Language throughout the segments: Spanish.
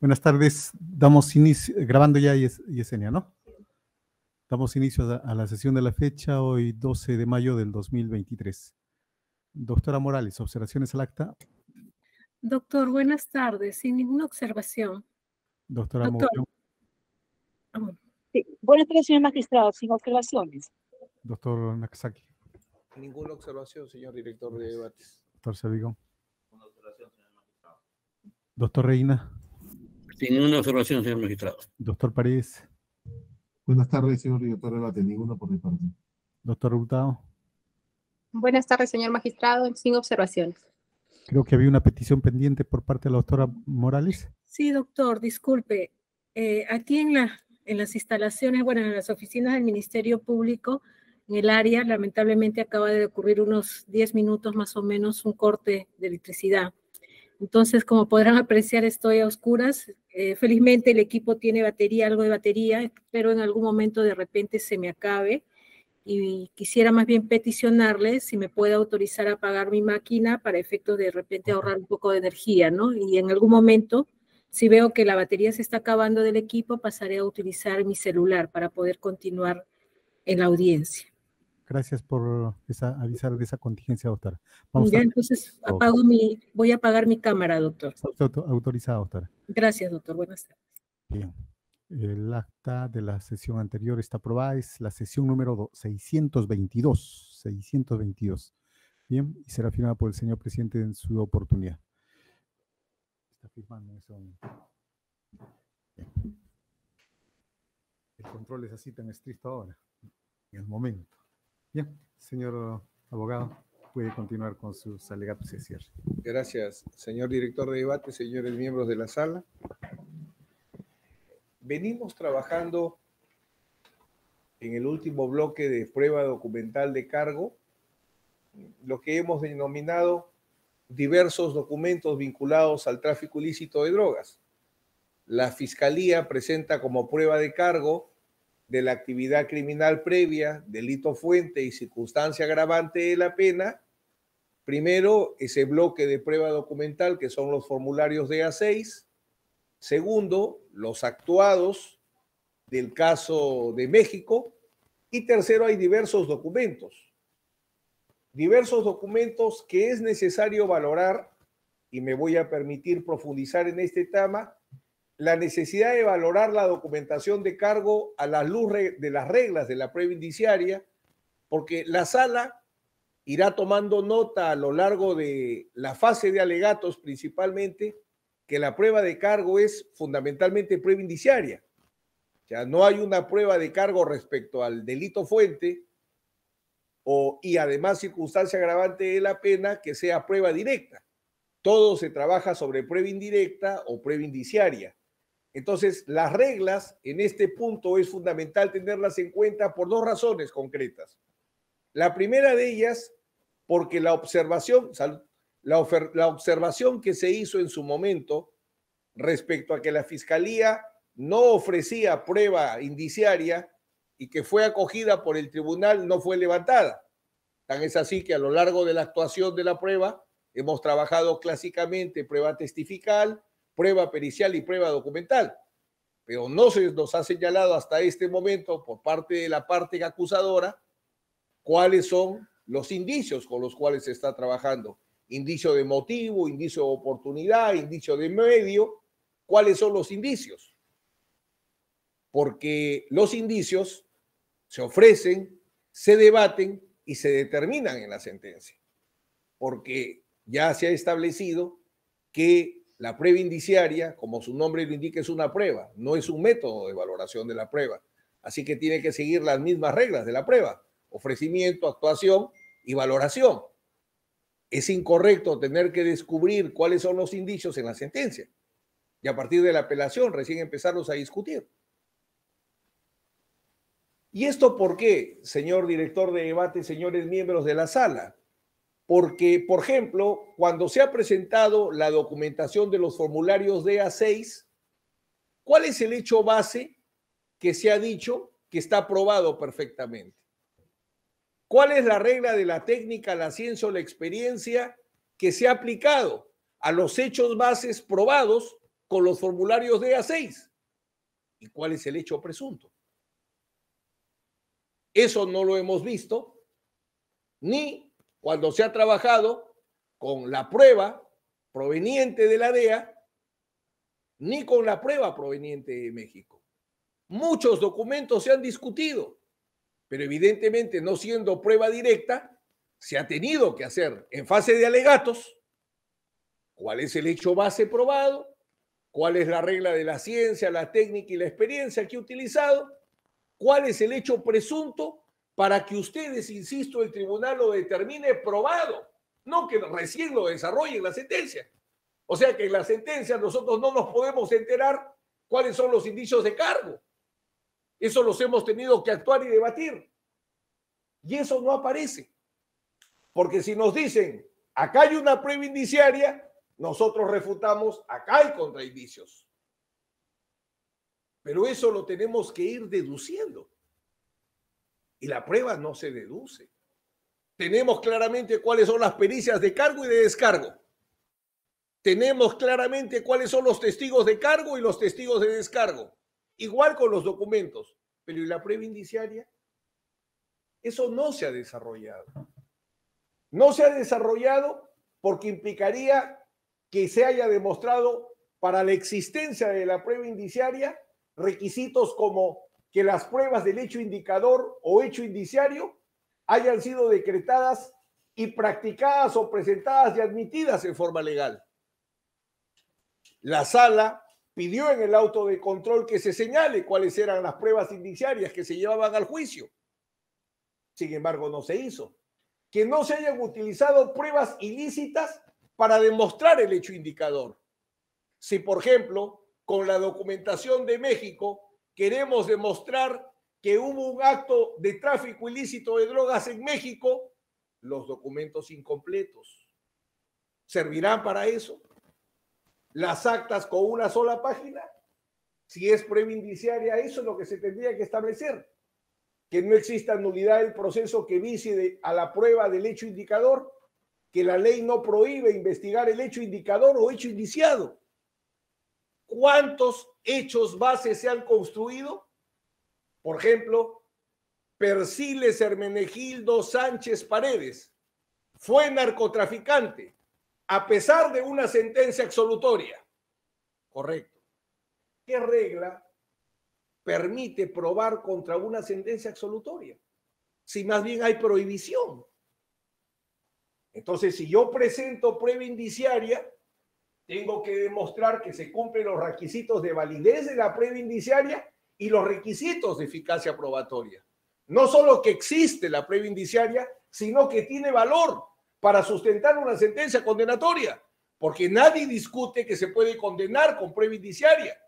Buenas tardes. Damos inicio, grabando ya Yesenia, ¿no? Damos inicio a la sesión de la fecha, hoy 12 de mayo del 2023. Doctora Morales, observaciones al acta. Doctor, buenas tardes. Sin ninguna observación. Doctora Morales. Buenas tardes, señor magistrado. Sin observaciones. Doctor Nakasaki. Ninguna observación, señor director de debates. Doctor Servigón. Una observación, señor magistrado. Doctor Reina. Sin ninguna observación, señor magistrado. Doctor Paredes. Buenas tardes, señor director de debate. Ninguna por mi parte. Doctor Hurtado. Buenas tardes, señor magistrado. Sin observaciones. Creo que había una petición pendiente por parte de la doctora Morales. Sí, doctor, disculpe. Eh, aquí en, la, en las instalaciones, bueno, en las oficinas del Ministerio Público, en el área, lamentablemente acaba de ocurrir unos 10 minutos más o menos un corte de electricidad. Entonces, como podrán apreciar, estoy a oscuras. Eh, felizmente el equipo tiene batería, algo de batería, pero en algún momento de repente se me acabe. Y quisiera más bien peticionarle si me puede autorizar a apagar mi máquina para efectos de repente ahorrar un poco de energía, ¿no? Y en algún momento, si veo que la batería se está acabando del equipo, pasaré a utilizar mi celular para poder continuar en la audiencia. Gracias por avisar de esa contingencia, doctora. Vamos ya, entonces apago mi, voy a apagar mi cámara, doctor. Autorizada, doctora. Gracias, doctor. Buenas tardes. Bien. El acta de la sesión anterior está aprobada. Es la sesión número 622. 622. Bien, y será firmada por el señor presidente en su oportunidad. Está firmando eso. El control es así tan estricto ahora, en el momento. Bien, señor abogado, puede continuar con sus alegatos y cierre. Gracias, señor director de debate, señores miembros de la sala. Venimos trabajando en el último bloque de prueba documental de cargo, lo que hemos denominado diversos documentos vinculados al tráfico ilícito de drogas. La Fiscalía presenta como prueba de cargo de la actividad criminal previa, delito fuente y circunstancia agravante de la pena, primero, ese bloque de prueba documental que son los formularios de A6, segundo, los actuados del caso de México, y tercero, hay diversos documentos. Diversos documentos que es necesario valorar, y me voy a permitir profundizar en este tema, la necesidad de valorar la documentación de cargo a la luz de las reglas de la prueba indiciaria, porque la sala irá tomando nota a lo largo de la fase de alegatos principalmente que la prueba de cargo es fundamentalmente prueba indiciaria. O sea, no hay una prueba de cargo respecto al delito fuente o, y además circunstancia agravante de la pena que sea prueba directa. Todo se trabaja sobre prueba indirecta o prueba indiciaria. Entonces, las reglas en este punto es fundamental tenerlas en cuenta por dos razones concretas. La primera de ellas, porque la observación, la, observación que se hizo en su momento respecto a que la fiscalía no ofrecía prueba indiciaria y que fue acogida por el tribunal no fue levantada. Tan es así que a lo largo de la actuación de la prueba hemos trabajado clásicamente prueba testifical, prueba pericial y prueba documental. Pero no se nos ha señalado hasta este momento por parte de la parte acusadora cuáles son los indicios con los cuales se está trabajando. Indicio de motivo, indicio de oportunidad, indicio de medio. ¿Cuáles son los indicios? Porque los indicios se ofrecen, se debaten y se determinan en la sentencia. Porque ya se ha establecido que la prueba indiciaria, como su nombre lo indica, es una prueba, no es un método de valoración de la prueba. Así que tiene que seguir las mismas reglas de la prueba, ofrecimiento, actuación y valoración. Es incorrecto tener que descubrir cuáles son los indicios en la sentencia y a partir de la apelación recién empezarlos a discutir. ¿Y esto por qué, señor director de debate, señores miembros de la sala? Porque, por ejemplo, cuando se ha presentado la documentación de los formularios de A6, ¿cuál es el hecho base que se ha dicho que está aprobado perfectamente? ¿Cuál es la regla de la técnica, la ciencia o la experiencia que se ha aplicado a los hechos bases probados con los formularios de A6. ¿Y cuál es el hecho presunto? Eso no lo hemos visto ni cuando se ha trabajado con la prueba proveniente de la DEA, ni con la prueba proveniente de México. Muchos documentos se han discutido, pero evidentemente no siendo prueba directa, se ha tenido que hacer en fase de alegatos cuál es el hecho base probado, cuál es la regla de la ciencia, la técnica y la experiencia que he utilizado, cuál es el hecho presunto para que ustedes, insisto, el tribunal lo determine probado, no que recién lo desarrollen la sentencia. O sea que en la sentencia nosotros no nos podemos enterar cuáles son los indicios de cargo. Eso los hemos tenido que actuar y debatir. Y eso no aparece. Porque si nos dicen, acá hay una prueba indiciaria, nosotros refutamos, acá hay contraindicios. Pero eso lo tenemos que ir deduciendo. Y la prueba no se deduce. Tenemos claramente cuáles son las pericias de cargo y de descargo. Tenemos claramente cuáles son los testigos de cargo y los testigos de descargo. Igual con los documentos. Pero ¿y la prueba indiciaria? Eso no se ha desarrollado. No se ha desarrollado porque implicaría que se haya demostrado para la existencia de la prueba indiciaria requisitos como que las pruebas del hecho indicador o hecho indiciario hayan sido decretadas y practicadas o presentadas y admitidas en forma legal. La sala pidió en el auto de control que se señale cuáles eran las pruebas indiciarias que se llevaban al juicio. Sin embargo, no se hizo. Que no se hayan utilizado pruebas ilícitas para demostrar el hecho indicador. Si, por ejemplo, con la documentación de México queremos demostrar que hubo un acto de tráfico ilícito de drogas en México, los documentos incompletos servirán para eso. Las actas con una sola página, si es prueba indiciaria, eso es lo que se tendría que establecer. Que no exista nulidad del proceso que vicie a la prueba del hecho indicador que la ley no prohíbe investigar el hecho indicador o hecho indiciado. ¿Cuántos hechos bases se han construido? Por ejemplo, Persiles Hermenegildo Sánchez Paredes fue narcotraficante a pesar de una sentencia absolutoria. Correcto. ¿Qué regla permite probar contra una sentencia absolutoria? Si más bien hay prohibición. Entonces, si yo presento prueba indiciaria, tengo que demostrar que se cumplen los requisitos de validez de la prueba indiciaria y los requisitos de eficacia probatoria. No solo que existe la prueba indiciaria, sino que tiene valor para sustentar una sentencia condenatoria, porque nadie discute que se puede condenar con prueba indiciaria,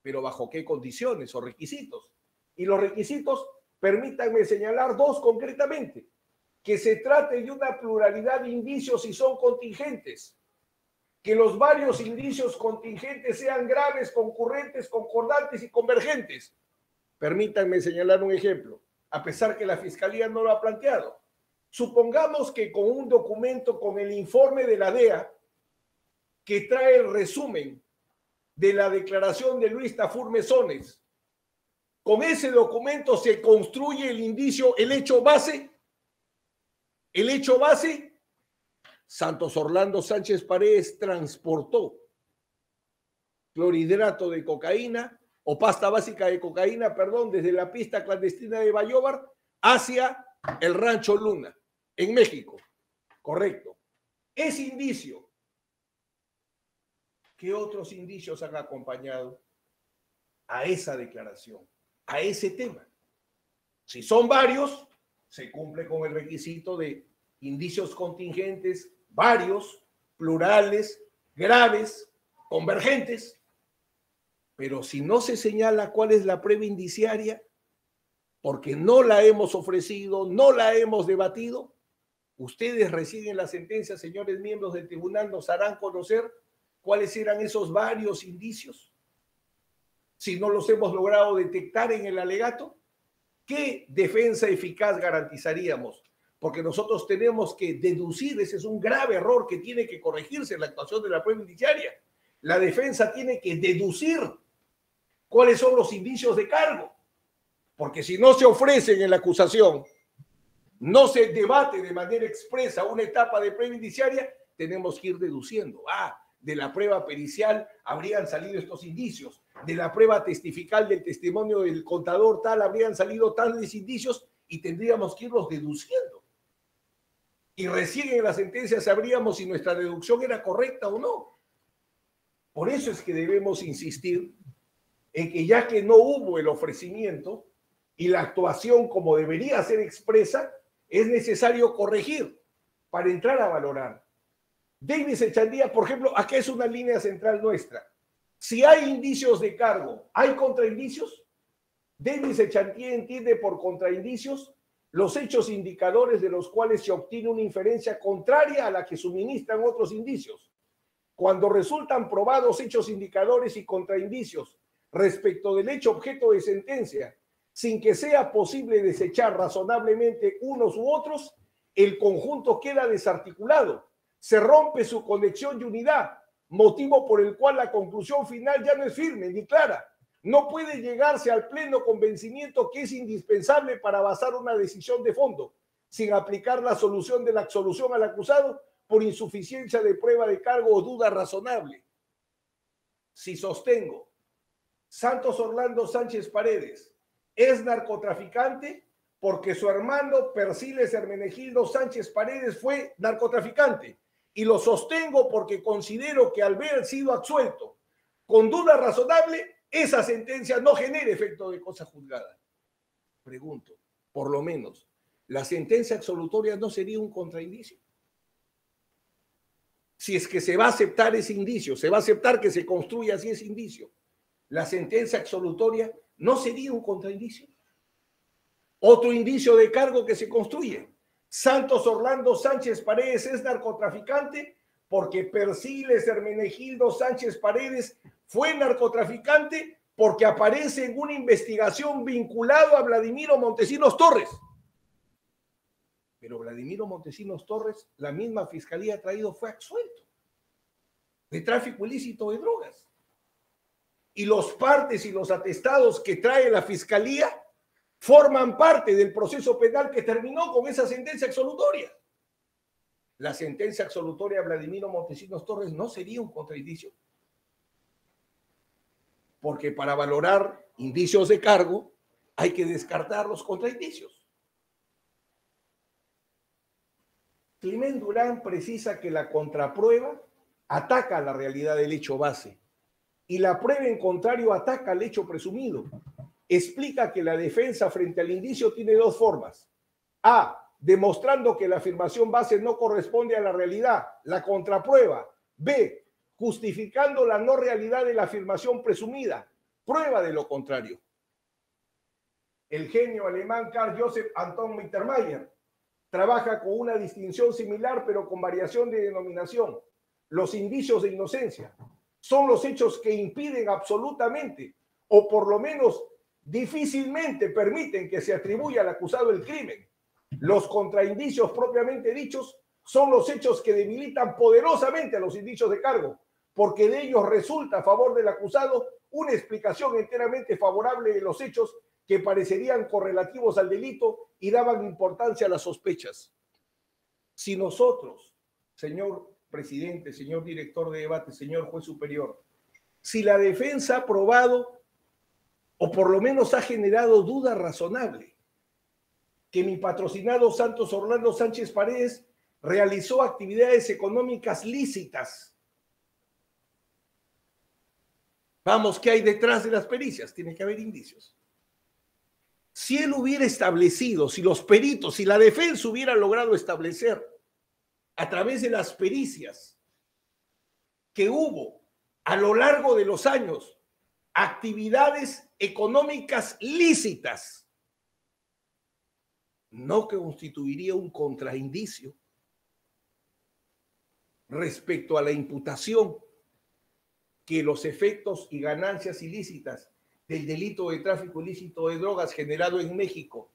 pero bajo qué condiciones o requisitos. Y los requisitos, permítanme señalar dos concretamente que se trate de una pluralidad de indicios y son contingentes, que los varios indicios contingentes sean graves, concurrentes, concordantes y convergentes. Permítanme señalar un ejemplo, a pesar que la Fiscalía no lo ha planteado. Supongamos que con un documento, con el informe de la DEA, que trae el resumen de la declaración de Luis Tafur Mesones, con ese documento se construye el indicio, el hecho base el hecho base, Santos Orlando Sánchez Paredes transportó clorhidrato de cocaína o pasta básica de cocaína, perdón, desde la pista clandestina de Bayóvar hacia el rancho Luna, en México. Correcto. Ese indicio, ¿qué otros indicios han acompañado a esa declaración, a ese tema? Si son varios, se cumple con el requisito de indicios contingentes, varios, plurales, graves, convergentes. Pero si no se señala cuál es la prueba indiciaria, porque no la hemos ofrecido, no la hemos debatido, ustedes reciben la sentencia, señores miembros del tribunal, nos harán conocer cuáles eran esos varios indicios. Si no los hemos logrado detectar en el alegato, ¿Qué defensa eficaz garantizaríamos? Porque nosotros tenemos que deducir, ese es un grave error que tiene que corregirse en la actuación de la prueba indiciaria. la defensa tiene que deducir cuáles son los indicios de cargo. Porque si no se ofrecen en la acusación, no se debate de manera expresa una etapa de prueba indiciaria, tenemos que ir deduciendo. Ah, de la prueba pericial habrían salido estos indicios. De la prueba testifical del testimonio del contador tal habrían salido tales indicios y tendríamos que irlos deduciendo. Y recién en la sentencia sabríamos si nuestra deducción era correcta o no. Por eso es que debemos insistir en que ya que no hubo el ofrecimiento y la actuación como debería ser expresa, es necesario corregir para entrar a valorar. Davis Echandía, por ejemplo, aquí es una línea central nuestra. Si hay indicios de cargo, ¿hay contraindicios? Davis Echandía entiende por contraindicios los hechos indicadores de los cuales se obtiene una inferencia contraria a la que suministran otros indicios. Cuando resultan probados hechos indicadores y contraindicios respecto del hecho objeto de sentencia, sin que sea posible desechar razonablemente unos u otros, el conjunto queda desarticulado, se rompe su conexión y unidad, motivo por el cual la conclusión final ya no es firme ni clara. No puede llegarse al pleno convencimiento que es indispensable para basar una decisión de fondo, sin aplicar la solución de la absolución al acusado por insuficiencia de prueba de cargo o duda razonable. Si sostengo, Santos Orlando Sánchez Paredes es narcotraficante porque su hermano Persiles Hermenegildo Sánchez Paredes fue narcotraficante. Y lo sostengo porque considero que al haber sido absuelto con duda razonable, esa sentencia no genera efecto de cosa juzgada. Pregunto, por lo menos, ¿la sentencia absolutoria no sería un contraindicio? Si es que se va a aceptar ese indicio, se va a aceptar que se construya así ese indicio, la sentencia absolutoria no sería un contraindicio. Otro indicio de cargo que se construye. Santos Orlando Sánchez Paredes es narcotraficante porque Persiles Hermenegildo Sánchez Paredes fue narcotraficante porque aparece en una investigación vinculado a Vladimiro Montesinos Torres. Pero Vladimiro Montesinos Torres, la misma fiscalía ha traído, fue absuelto de tráfico ilícito de drogas. Y los partes y los atestados que trae la fiscalía forman parte del proceso penal que terminó con esa sentencia absolutoria. La sentencia absolutoria a Vladimiro Montesinos Torres no sería un contraindicio. Porque para valorar indicios de cargo hay que descartar los contraindicios. Clement Durán precisa que la contraprueba ataca la realidad del hecho base y la prueba en contrario ataca al hecho presumido explica que la defensa frente al indicio tiene dos formas. A, demostrando que la afirmación base no corresponde a la realidad, la contraprueba. B, justificando la no realidad de la afirmación presumida, prueba de lo contrario. El genio alemán Karl Joseph Anton Mittermeier trabaja con una distinción similar pero con variación de denominación. Los indicios de inocencia son los hechos que impiden absolutamente o por lo menos difícilmente permiten que se atribuya al acusado el crimen. Los contraindicios propiamente dichos son los hechos que debilitan poderosamente a los indicios de cargo, porque de ellos resulta a favor del acusado una explicación enteramente favorable de los hechos que parecerían correlativos al delito y daban importancia a las sospechas. Si nosotros, señor presidente, señor director de debate, señor juez superior, si la defensa ha probado o por lo menos ha generado duda razonable que mi patrocinado Santos Orlando Sánchez Paredes realizó actividades económicas lícitas. Vamos, ¿qué hay detrás de las pericias? Tiene que haber indicios. Si él hubiera establecido, si los peritos, si la defensa hubiera logrado establecer a través de las pericias que hubo a lo largo de los años actividades económicas lícitas, no que constituiría un contraindicio respecto a la imputación que los efectos y ganancias ilícitas del delito de tráfico ilícito de drogas generado en México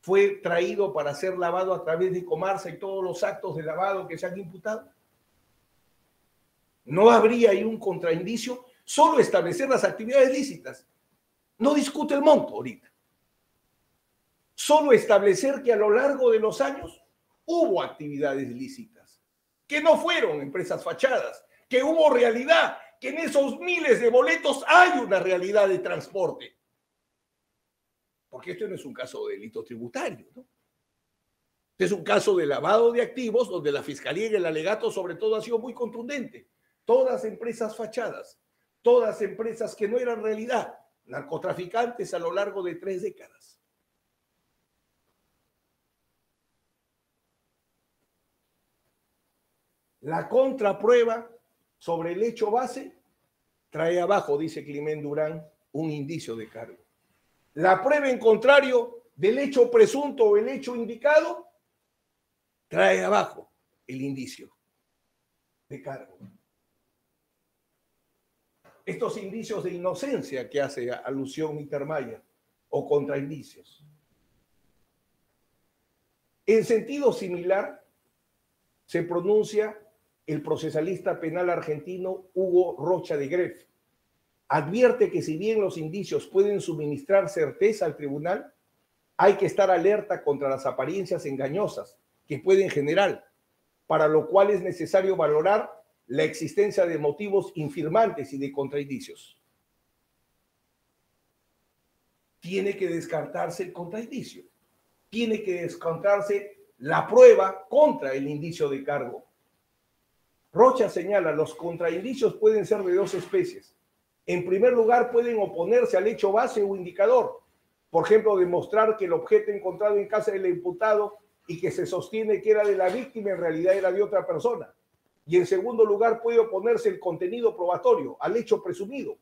fue traído para ser lavado a través de Comarsa y todos los actos de lavado que se han imputado. No habría ahí un contraindicio, solo establecer las actividades lícitas. No discute el monto ahorita. Solo establecer que a lo largo de los años hubo actividades lícitas, que no fueron empresas fachadas, que hubo realidad, que en esos miles de boletos hay una realidad de transporte. Porque esto no es un caso de delito tributario, ¿no? Este es un caso de lavado de activos donde la fiscalía y el alegato sobre todo ha sido muy contundente. Todas empresas fachadas, todas empresas que no eran realidad, narcotraficantes a lo largo de tres décadas. La contraprueba sobre el hecho base trae abajo, dice Climén Durán, un indicio de cargo. La prueba en contrario del hecho presunto o el hecho indicado trae abajo el indicio de cargo. Estos indicios de inocencia que hace alusión Mittermeier o contraindicios. En sentido similar, se pronuncia el procesalista penal argentino Hugo Rocha de Greff. Advierte que si bien los indicios pueden suministrar certeza al tribunal, hay que estar alerta contra las apariencias engañosas que pueden generar, para lo cual es necesario valorar la existencia de motivos infirmantes y de contraindicios. Tiene que descartarse el contraindicio, tiene que descartarse la prueba contra el indicio de cargo Rocha señala, los contraindicios pueden ser de dos especies. En primer lugar, pueden oponerse al hecho base o indicador. Por ejemplo, demostrar que el objeto encontrado en casa del imputado y que se sostiene que era de la víctima en realidad era de otra persona. Y en segundo lugar, puede oponerse el contenido probatorio al hecho presumido.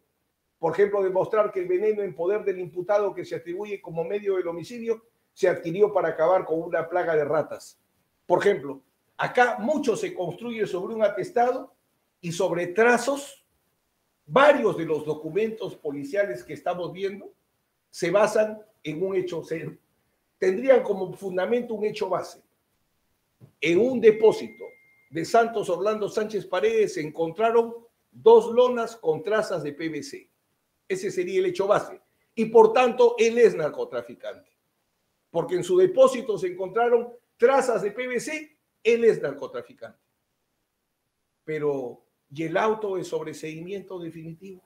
Por ejemplo, demostrar que el veneno en poder del imputado que se atribuye como medio del homicidio se adquirió para acabar con una plaga de ratas. Por ejemplo, Acá mucho se construye sobre un atestado y sobre trazos. Varios de los documentos policiales que estamos viendo se basan en un hecho, tendrían como fundamento un hecho base. En un depósito de Santos Orlando Sánchez Paredes se encontraron dos lonas con trazas de PVC. Ese sería el hecho base. Y por tanto, él es narcotraficante. Porque en su depósito se encontraron trazas de PVC él es narcotraficante. Pero, ¿y el auto de sobreseimiento definitivo?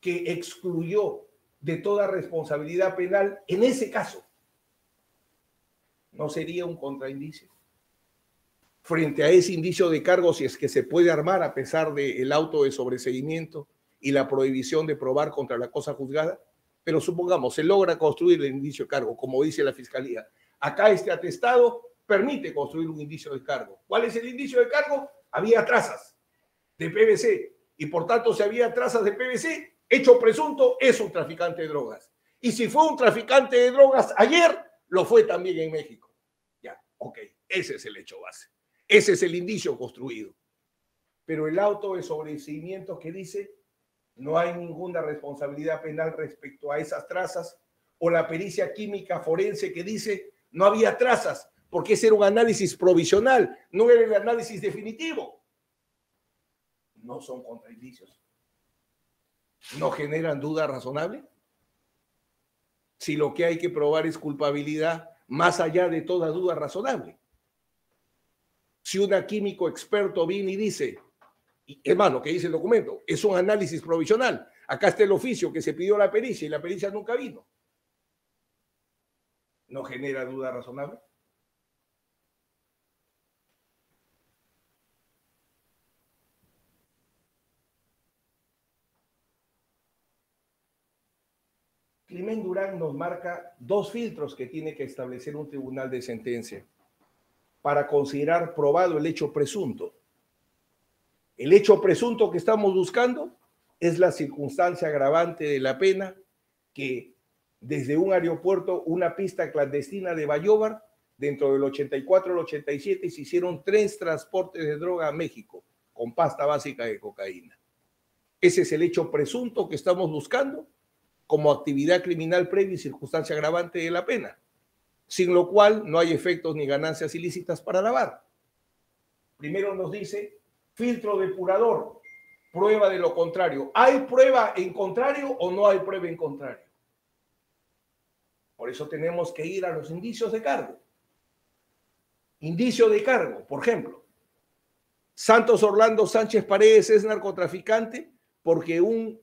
Que excluyó de toda responsabilidad penal en ese caso. ¿No sería un contraindicio? Frente a ese indicio de cargo, si es que se puede armar a pesar del auto de sobreseimiento y la prohibición de probar contra la cosa juzgada, pero supongamos, se logra construir el indicio de cargo, como dice la Fiscalía. Acá este atestado permite construir un indicio de cargo. ¿Cuál es el indicio de cargo? Había trazas de PVC y por tanto si había trazas de PVC, hecho presunto es un traficante de drogas. Y si fue un traficante de drogas ayer, lo fue también en México. Ya, ok, ese es el hecho base. Ese es el indicio construido. Pero el auto de sobreseimiento que dice no hay ninguna responsabilidad penal respecto a esas trazas o la pericia química forense que dice no había trazas, porque ese era un análisis provisional, no era el análisis definitivo. No son contraindicios. ¿No generan duda razonable? Si lo que hay que probar es culpabilidad, más allá de toda duda razonable. Si un químico experto viene y dice, hermano, que dice el documento, es un análisis provisional. Acá está el oficio que se pidió la pericia y la pericia nunca vino. ¿No genera duda razonable? Climén Durán nos marca dos filtros que tiene que establecer un tribunal de sentencia para considerar probado el hecho presunto. El hecho presunto que estamos buscando es la circunstancia agravante de la pena que desde un aeropuerto, una pista clandestina de Bayóvar, dentro del 84 al 87 se hicieron tres transportes de droga a México con pasta básica de cocaína. Ese es el hecho presunto que estamos buscando como actividad criminal previa y circunstancia agravante de la pena, sin lo cual no hay efectos ni ganancias ilícitas para lavar. Primero nos dice Filtro depurador, prueba de lo contrario. ¿Hay prueba en contrario o no hay prueba en contrario? Por eso tenemos que ir a los indicios de cargo. Indicio de cargo, por ejemplo. Santos Orlando Sánchez Paredes es narcotraficante porque un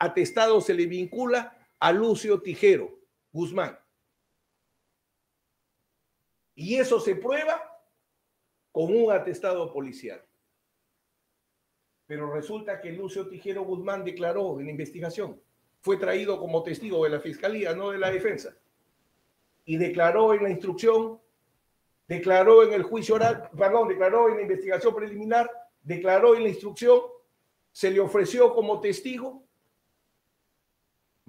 atestado se le vincula a Lucio Tijero Guzmán. Y eso se prueba con un atestado policial. Pero resulta que Lucio Tijero Guzmán declaró en la investigación, fue traído como testigo de la fiscalía, no de la defensa, y declaró en la instrucción, declaró en el juicio oral, perdón, declaró en la investigación preliminar, declaró en la instrucción, se le ofreció como testigo,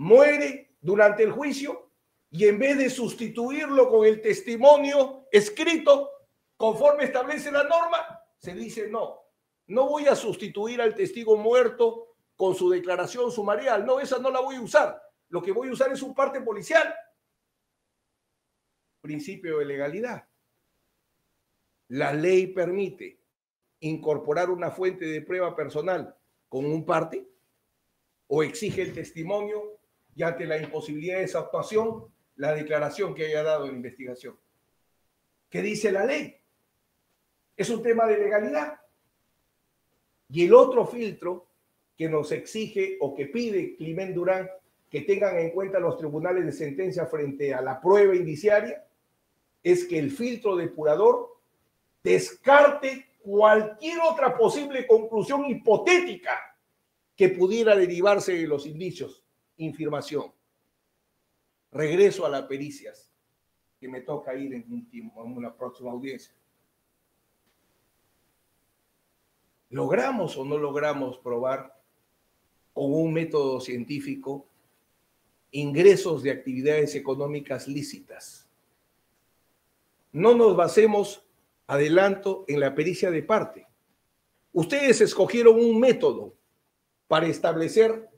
muere durante el juicio y en vez de sustituirlo con el testimonio escrito conforme establece la norma, se dice no, no voy a sustituir al testigo muerto con su declaración sumarial, no, esa no la voy a usar, lo que voy a usar es un parte policial. Principio de legalidad. La ley permite incorporar una fuente de prueba personal con un parte o exige el testimonio y ante la imposibilidad de esa actuación, la declaración que haya dado en investigación. ¿Qué dice la ley? Es un tema de legalidad. Y el otro filtro que nos exige o que pide Climén Durán que tengan en cuenta los tribunales de sentencia frente a la prueba indiciaria es que el filtro depurador descarte cualquier otra posible conclusión hipotética que pudiera derivarse de los indicios infirmación. Regreso a las pericias, que me toca ir en, un tiempo, en una próxima audiencia. ¿Logramos o no logramos probar con un método científico ingresos de actividades económicas lícitas? No nos basemos, adelanto, en la pericia de parte. Ustedes escogieron un método para establecer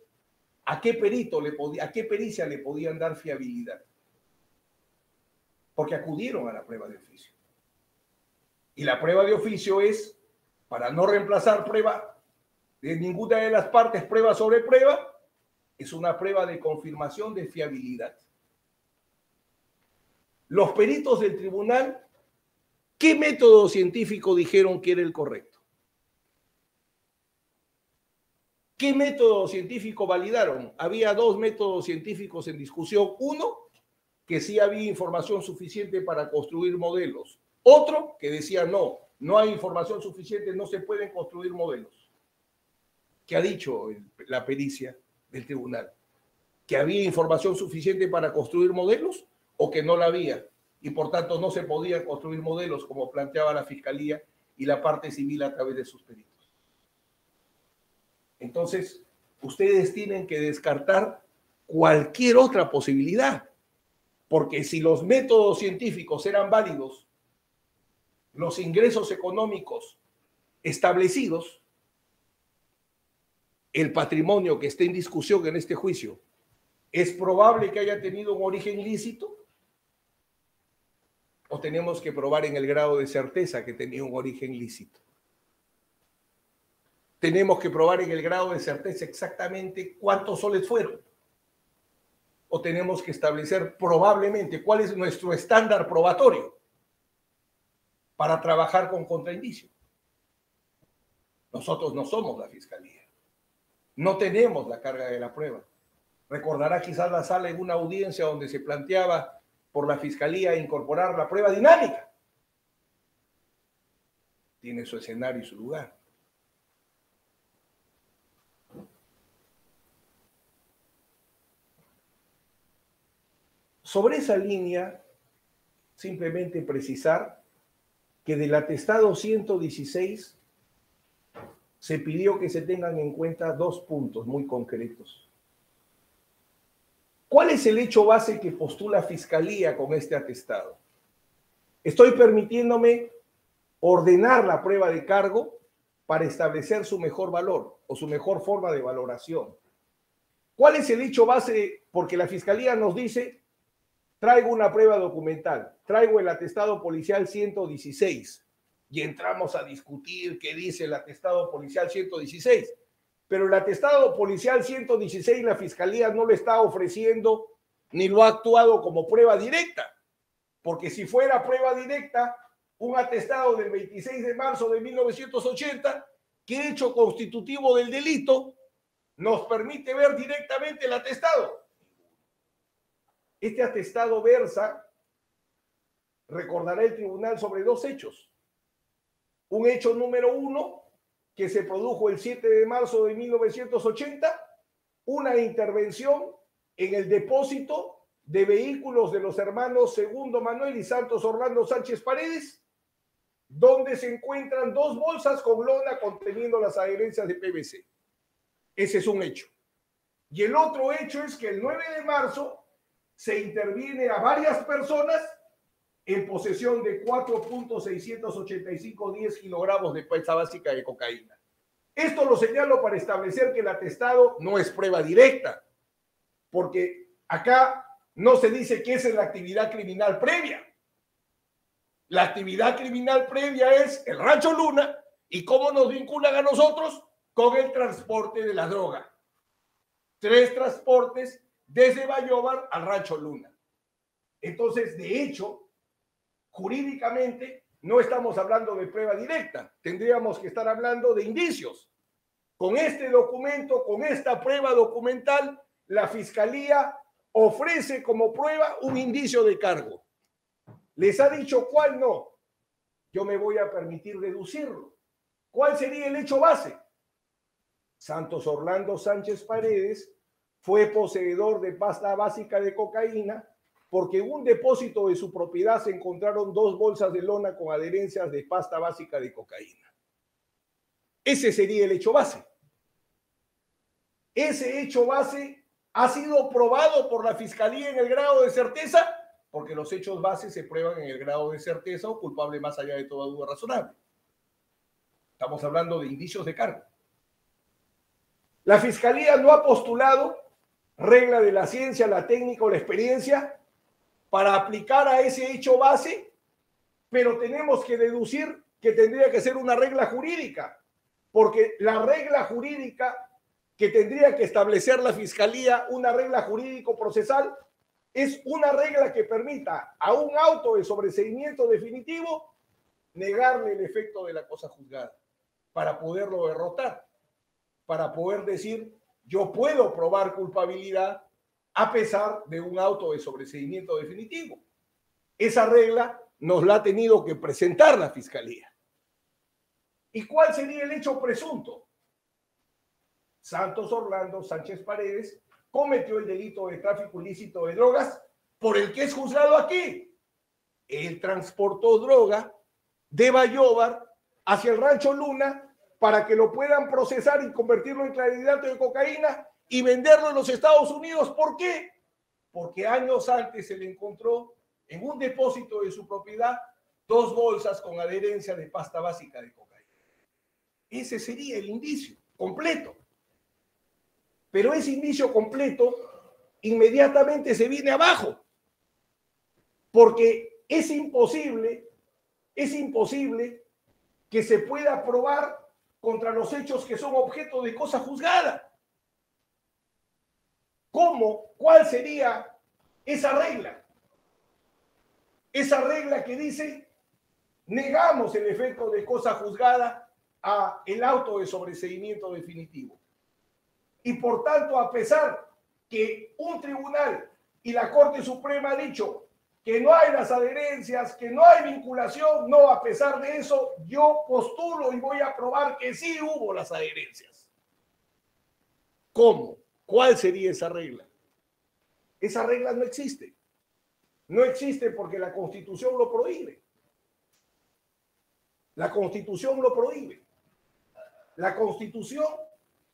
¿A qué perito le podía, a qué pericia le podían dar fiabilidad? Porque acudieron a la prueba de oficio. Y la prueba de oficio es, para no reemplazar prueba de ninguna de las partes, prueba sobre prueba, es una prueba de confirmación de fiabilidad. Los peritos del tribunal, ¿qué método científico dijeron que era el correcto? ¿Qué método científico validaron? Había dos métodos científicos en discusión. Uno, que sí había información suficiente para construir modelos. Otro, que decía no, no hay información suficiente, no se pueden construir modelos. ¿Qué ha dicho la pericia del tribunal? ¿Que había información suficiente para construir modelos o que no la había? Y por tanto no se podían construir modelos como planteaba la Fiscalía y la parte civil a través de sus peritos. Entonces, ustedes tienen que descartar cualquier otra posibilidad, porque si los métodos científicos eran válidos, los ingresos económicos establecidos, el patrimonio que esté en discusión en este juicio, ¿es probable que haya tenido un origen lícito? ¿O tenemos que probar en el grado de certeza que tenía un origen lícito? Tenemos que probar en el grado de certeza exactamente cuántos soles fueron. O tenemos que establecer probablemente cuál es nuestro estándar probatorio para trabajar con contraindicio. Nosotros no somos la fiscalía. No tenemos la carga de la prueba. Recordará quizás la sala en una audiencia donde se planteaba por la fiscalía incorporar la prueba dinámica. Tiene su escenario y su lugar. Sobre esa línea, simplemente precisar que del atestado 116 se pidió que se tengan en cuenta dos puntos muy concretos. ¿Cuál es el hecho base que postula Fiscalía con este atestado? Estoy permitiéndome ordenar la prueba de cargo para establecer su mejor valor o su mejor forma de valoración. ¿Cuál es el hecho base? Porque la Fiscalía nos dice Traigo una prueba documental, traigo el atestado policial 116, y entramos a discutir qué dice el atestado policial 116. Pero el atestado policial 116 la fiscalía no le está ofreciendo ni lo ha actuado como prueba directa. Porque si fuera prueba directa, un atestado del 26 de marzo de 1980, que hecho constitutivo del delito, nos permite ver directamente el atestado. Este atestado versa, recordará el tribunal sobre dos hechos. Un hecho número uno, que se produjo el 7 de marzo de 1980, una intervención en el depósito de vehículos de los hermanos Segundo Manuel y Santos Orlando Sánchez Paredes, donde se encuentran dos bolsas con lona conteniendo las adherencias de PVC. Ese es un hecho. Y el otro hecho es que el 9 de marzo se interviene a varias personas en posesión de 4.685 10 kilogramos de pesa básica de cocaína. Esto lo señalo para establecer que el atestado no es prueba directa, porque acá no se dice que es la actividad criminal previa. La actividad criminal previa es el Rancho Luna y cómo nos vinculan a nosotros con el transporte de la droga. Tres transportes desde Bayobar al Rancho Luna. Entonces, de hecho, jurídicamente no estamos hablando de prueba directa, tendríamos que estar hablando de indicios. Con este documento, con esta prueba documental, la Fiscalía ofrece como prueba un indicio de cargo. Les ha dicho cuál no. Yo me voy a permitir deducirlo. ¿Cuál sería el hecho base? Santos Orlando Sánchez Paredes fue poseedor de pasta básica de cocaína porque en un depósito de su propiedad se encontraron dos bolsas de lona con adherencias de pasta básica de cocaína. Ese sería el hecho base. Ese hecho base ha sido probado por la fiscalía en el grado de certeza, porque los hechos bases se prueban en el grado de certeza o culpable más allá de toda duda razonable. Estamos hablando de indicios de cargo. La fiscalía no ha postulado regla de la ciencia, la técnica o la experiencia para aplicar a ese hecho base, pero tenemos que deducir que tendría que ser una regla jurídica, porque la regla jurídica que tendría que establecer la Fiscalía una regla jurídico-procesal es una regla que permita a un auto de sobreseimiento definitivo negarle el efecto de la cosa juzgada para poderlo derrotar, para poder decir yo puedo probar culpabilidad a pesar de un auto de sobreseimiento definitivo. Esa regla nos la ha tenido que presentar la Fiscalía. ¿Y cuál sería el hecho presunto? Santos Orlando Sánchez Paredes cometió el delito de tráfico ilícito de drogas por el que es juzgado aquí. Él transportó droga de Bayóvar hacia el rancho Luna para que lo puedan procesar y convertirlo en claridato de cocaína y venderlo en los Estados Unidos. ¿Por qué? Porque años antes se le encontró en un depósito de su propiedad dos bolsas con adherencia de pasta básica de cocaína. Ese sería el indicio completo. Pero ese indicio completo inmediatamente se viene abajo, porque es imposible, es imposible que se pueda probar contra los hechos que son objeto de cosa juzgada. ¿Cómo? ¿Cuál sería esa regla? Esa regla que dice, negamos el efecto de cosa juzgada a el auto de sobreseimiento definitivo. Y por tanto, a pesar que un tribunal y la Corte Suprema ha dicho que no hay las adherencias, que no hay vinculación, no, a pesar de eso, yo postulo y voy a probar que sí hubo las adherencias. ¿Cómo? ¿Cuál sería esa regla? Esa regla no existe. No existe porque la Constitución lo prohíbe. La Constitución lo prohíbe. La Constitución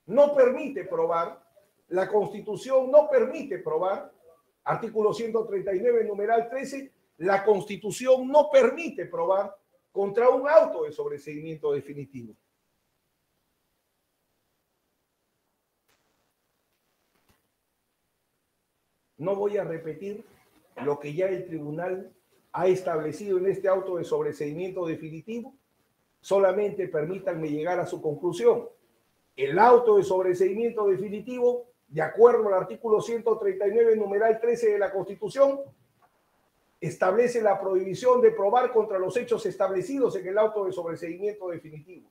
no permite probar, la Constitución no permite probar, artículo 139, numeral 13, la Constitución no permite probar contra un auto de sobreseimiento definitivo. No voy a repetir lo que ya el tribunal ha establecido en este auto de sobreseimiento definitivo, Solamente permítanme llegar a su conclusión. El auto de sobreseimiento definitivo, de acuerdo al artículo 139, numeral 13 de la Constitución, establece la prohibición de probar contra los hechos establecidos en el auto de sobreseimiento definitivo.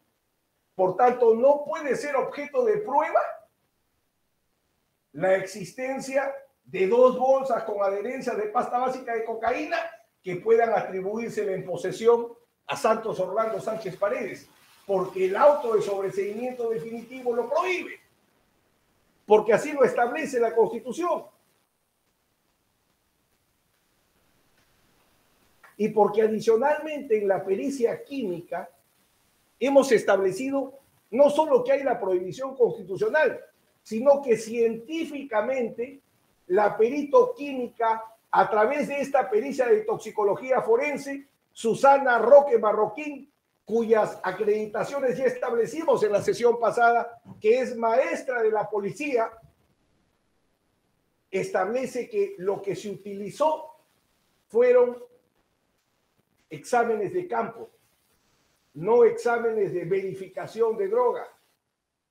Por tanto, no puede ser objeto de prueba la existencia de dos bolsas con adherencia de pasta básica de cocaína que puedan atribuirse en posesión a Santos Orlando Sánchez Paredes, porque el auto de sobreseimiento definitivo lo prohíbe, porque así lo establece la Constitución. Y porque adicionalmente en la pericia química hemos establecido no solo que hay la prohibición constitucional, sino que científicamente la perito química, a través de esta pericia de toxicología forense, Susana Roque Marroquín, cuyas acreditaciones ya establecimos en la sesión pasada, que es maestra de la policía, establece que lo que se utilizó fueron exámenes de campo, no exámenes de verificación de droga.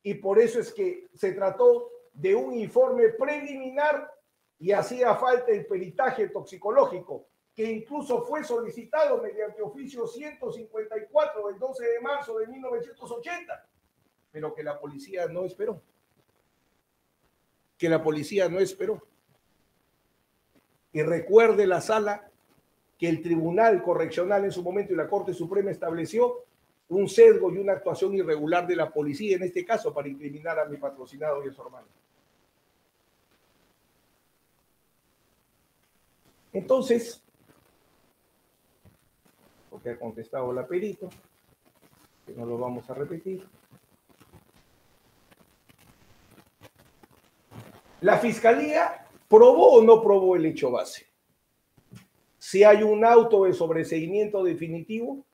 Y por eso es que se trató de un informe preliminar y hacía falta el peritaje toxicológico, que incluso fue solicitado mediante oficio 154 del 12 de marzo de 1980, pero que la policía no esperó. Que la policía no esperó. Y recuerde la sala que el Tribunal Correccional en su momento y la Corte Suprema estableció un sesgo y una actuación irregular de la policía, en este caso, para incriminar a mi patrocinado y a su hermano. Entonces, porque ha contestado la perito, que no lo vamos a repetir. La fiscalía probó o no probó el hecho base. Si hay un auto de sobreseimiento definitivo,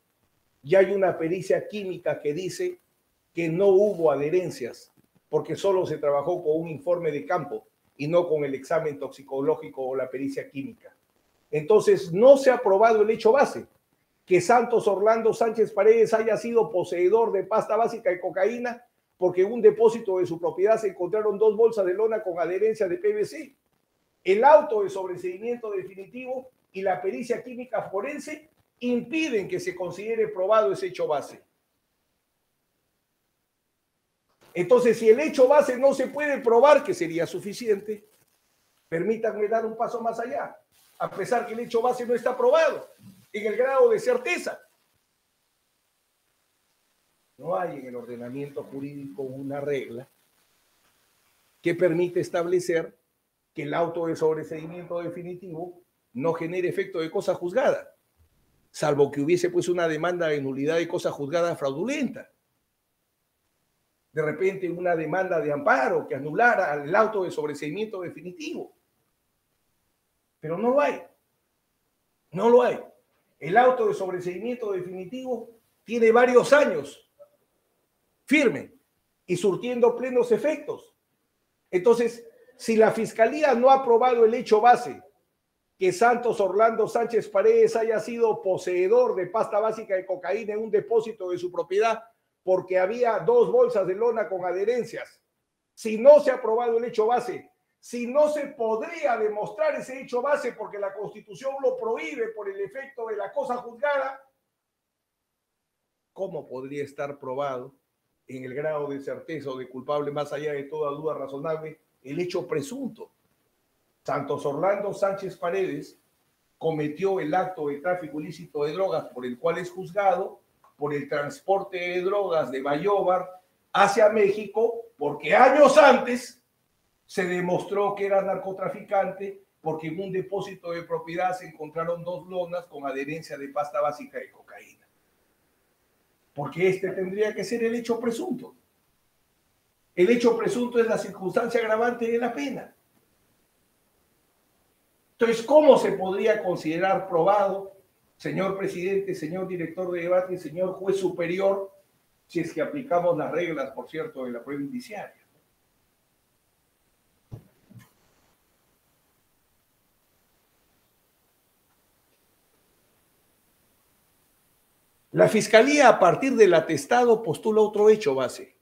y hay una pericia química que dice que no hubo adherencias, porque solo se trabajó con un informe de campo y no con el examen toxicológico o la pericia química. Entonces, no se ha probado el hecho base, que Santos Orlando Sánchez Paredes haya sido poseedor de pasta básica de cocaína porque en un depósito de su propiedad se encontraron dos bolsas de lona con adherencia de PVC. El auto de sobreseimiento definitivo y la pericia química forense impiden que se considere probado ese hecho base. Entonces, si el hecho base no se puede probar, que sería suficiente, permítanme dar un paso más allá, a pesar que el hecho base no está probado en el grado de certeza. No hay en el ordenamiento jurídico una regla que permite establecer que el auto de sobreseimiento definitivo no genere efecto de cosa juzgada salvo que hubiese pues una demanda de nulidad de cosa juzgada fraudulenta. De repente una demanda de amparo que anulara el auto de sobreseimiento definitivo. Pero no lo hay. No lo hay. El auto de sobreseimiento definitivo tiene varios años firme y surtiendo plenos efectos. Entonces, si la fiscalía no ha aprobado el hecho base que Santos Orlando Sánchez Paredes haya sido poseedor de pasta básica de cocaína en un depósito de su propiedad porque había dos bolsas de lona con adherencias. Si no se ha aprobado el hecho base, si no se podría demostrar ese hecho base porque la Constitución lo prohíbe por el efecto de la cosa juzgada, ¿cómo podría estar probado en el grado de certeza o de culpable más allá de toda duda razonable el hecho presunto? Santos Orlando Sánchez Paredes cometió el acto de tráfico ilícito de drogas por el cual es juzgado por el transporte de drogas de Bayobar hacia México, porque años antes se demostró que era narcotraficante porque en un depósito de propiedad se encontraron dos lonas con adherencia de pasta básica de cocaína. Porque este tendría que ser el hecho presunto. El hecho presunto es la circunstancia agravante de la pena. Entonces, ¿cómo se podría considerar probado, señor presidente, señor director de debate, señor juez superior, si es que aplicamos las reglas, por cierto, de la prueba indiciaria? La fiscalía, a partir del atestado, postula otro hecho base.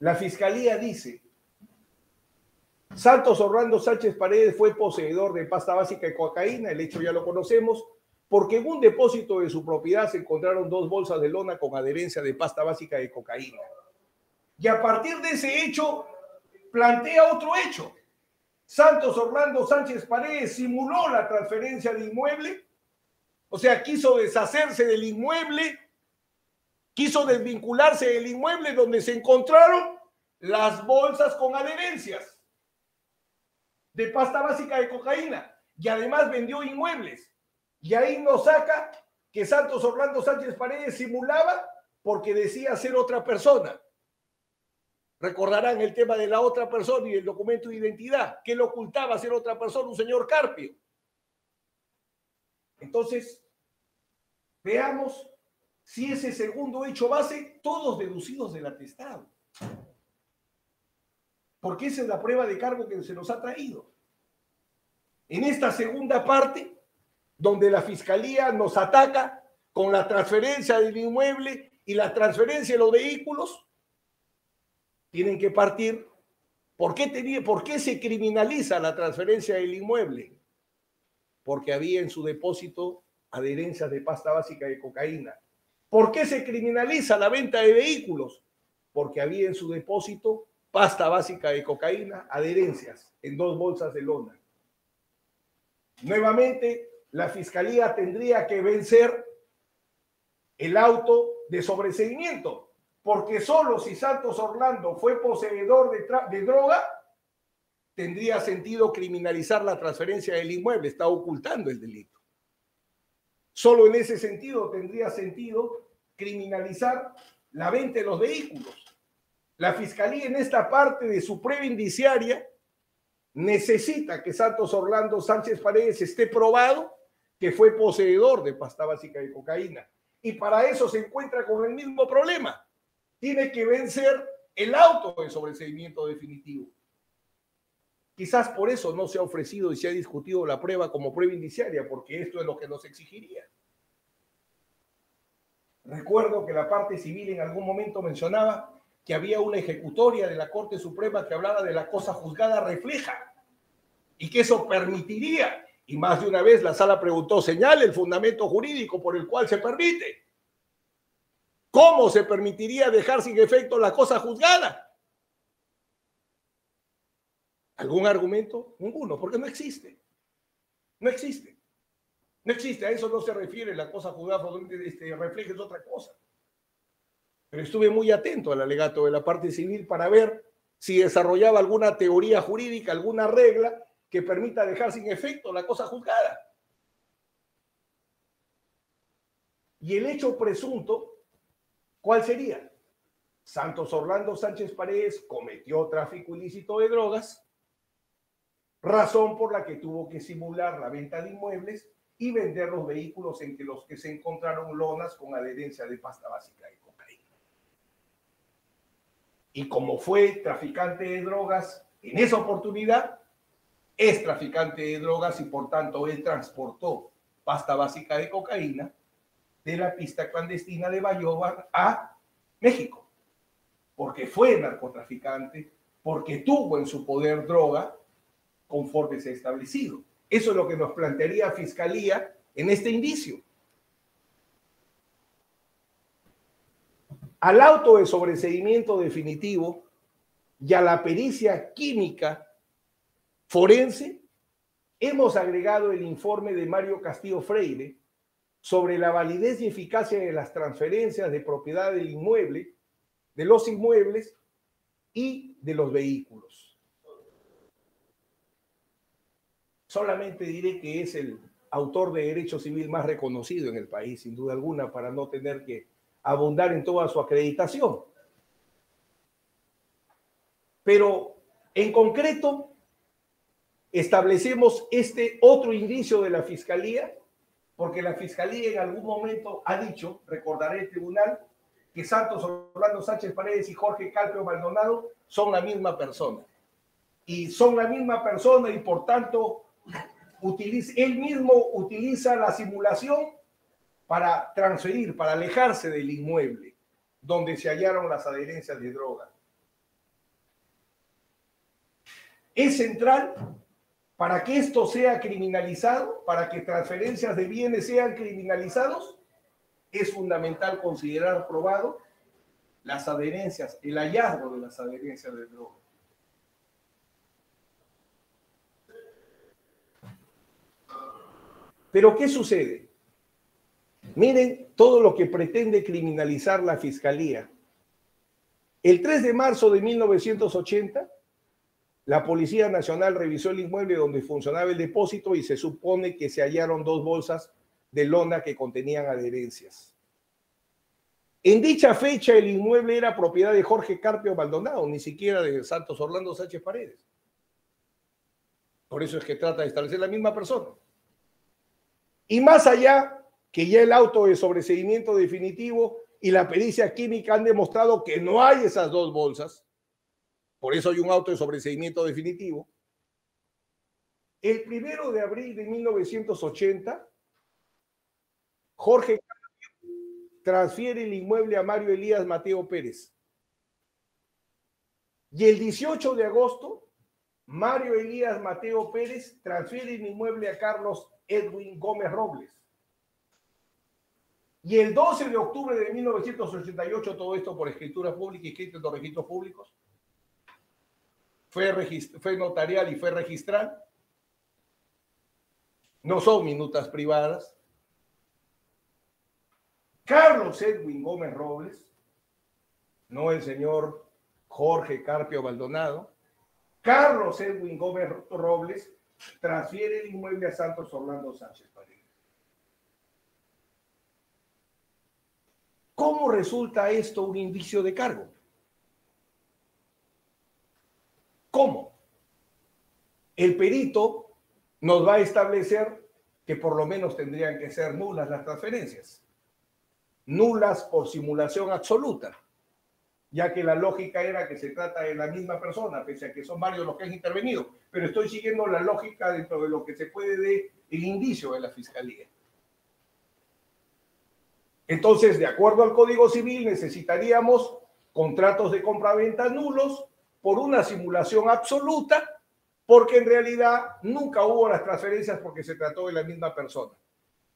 La fiscalía dice: Santos Orlando Sánchez Paredes fue poseedor de pasta básica de cocaína, el hecho ya lo conocemos, porque en un depósito de su propiedad se encontraron dos bolsas de lona con adherencia de pasta básica de cocaína. Y a partir de ese hecho, plantea otro hecho. Santos Orlando Sánchez Paredes simuló la transferencia de inmueble, o sea, quiso deshacerse del inmueble, quiso desvincularse del inmueble donde se encontraron las bolsas con adherencias de pasta básica de cocaína y además vendió inmuebles. Y ahí nos saca que Santos Orlando Sánchez Paredes simulaba porque decía ser otra persona. Recordarán el tema de la otra persona y el documento de identidad. que le ocultaba ser otra persona? Un señor Carpio. Entonces, veamos si ese segundo hecho base, todos deducidos del atestado porque esa es la prueba de cargo que se nos ha traído. En esta segunda parte, donde la fiscalía nos ataca con la transferencia del inmueble y la transferencia de los vehículos, tienen que partir. ¿Por qué, tenía, ¿Por qué se criminaliza la transferencia del inmueble? Porque había en su depósito adherencias de pasta básica de cocaína. ¿Por qué se criminaliza la venta de vehículos? Porque había en su depósito pasta básica de cocaína, adherencias en dos bolsas de lona. Nuevamente, la fiscalía tendría que vencer el auto de sobreseimiento, porque solo si Santos Orlando fue poseedor de, de droga, tendría sentido criminalizar la transferencia del inmueble, está ocultando el delito. Solo en ese sentido tendría sentido criminalizar la venta de los vehículos. La fiscalía en esta parte de su prueba indiciaria necesita que Santos Orlando Sánchez Paredes esté probado que fue poseedor de pasta básica de cocaína. Y para eso se encuentra con el mismo problema. Tiene que vencer el auto de sobreseimiento definitivo. Quizás por eso no se ha ofrecido y se ha discutido la prueba como prueba indiciaria, porque esto es lo que nos exigiría. Recuerdo que la parte civil en algún momento mencionaba que había una ejecutoria de la Corte Suprema que hablaba de la cosa juzgada refleja y que eso permitiría, y más de una vez la sala preguntó, señale el fundamento jurídico por el cual se permite. ¿Cómo se permitiría dejar sin efecto la cosa juzgada? ¿Algún argumento? Ninguno, porque no existe. No existe. No existe, a eso no se refiere la cosa juzgada, este, refleja es otra cosa pero estuve muy atento al alegato de la parte civil para ver si desarrollaba alguna teoría jurídica, alguna regla que permita dejar sin efecto la cosa juzgada. Y el hecho presunto, ¿cuál sería? Santos Orlando Sánchez Paredes cometió tráfico ilícito de drogas, razón por la que tuvo que simular la venta de inmuebles y vender los vehículos en que los que se encontraron lonas con adherencia de pasta básica y como fue traficante de drogas en esa oportunidad, es traficante de drogas y por tanto él transportó pasta básica de cocaína de la pista clandestina de Bayobar a México, porque fue narcotraficante, porque tuvo en su poder droga conforme se ha establecido. Eso es lo que nos plantearía Fiscalía en este indicio. al auto de sobreseimiento definitivo y a la pericia química forense, hemos agregado el informe de Mario Castillo Freire sobre la validez y eficacia de las transferencias de propiedad del inmueble, de los inmuebles y de los vehículos. Solamente diré que es el autor de derecho civil más reconocido en el país, sin duda alguna, para no tener que abundar en toda su acreditación. Pero en concreto, establecemos este otro indicio de la Fiscalía, porque la Fiscalía en algún momento ha dicho, recordaré el tribunal, que Santos Orlando Sánchez Paredes y Jorge Calpio Maldonado son la misma persona. Y son la misma persona y por tanto utiliza, él mismo utiliza la simulación para transferir, para alejarse del inmueble donde se hallaron las adherencias de droga. Es central para que esto sea criminalizado, para que transferencias de bienes sean criminalizados, es fundamental considerar probado las adherencias, el hallazgo de las adherencias de droga. Pero ¿qué sucede? Miren todo lo que pretende criminalizar la Fiscalía. El 3 de marzo de 1980, la Policía Nacional revisó el inmueble donde funcionaba el depósito y se supone que se hallaron dos bolsas de lona que contenían adherencias. En dicha fecha el inmueble era propiedad de Jorge Carpio Maldonado, ni siquiera de Santos Orlando Sánchez Paredes. Por eso es que trata de establecer la misma persona. Y más allá, que ya el auto de sobreseimiento definitivo y la pericia química han demostrado que no hay esas dos bolsas, por eso hay un auto de sobreseimiento definitivo. El primero de abril de 1980, Jorge transfiere el inmueble a Mario Elías Mateo Pérez. Y el 18 de agosto, Mario Elías Mateo Pérez transfiere el inmueble a Carlos Edwin Gómez Robles. Y el 12 de octubre de 1988, todo esto por escritura pública y en los registros públicos, fue, fue notarial y fue registral. No son minutas privadas. Carlos Edwin Gómez Robles, no el señor Jorge Carpio Maldonado, Carlos Edwin Gómez Robles transfiere el inmueble a Santos Orlando Sánchez Paredes. ¿Cómo resulta esto un indicio de cargo? ¿Cómo? El perito nos va a establecer que por lo menos tendrían que ser nulas las transferencias. Nulas por simulación absoluta ya que la lógica era que se trata de la misma persona, pese a que son varios los que han intervenido, pero estoy siguiendo la lógica dentro de lo que se puede de el indicio de la fiscalía. Entonces, de acuerdo al Código Civil, necesitaríamos contratos de compraventa nulos por una simulación absoluta, porque en realidad nunca hubo las transferencias porque se trató de la misma persona.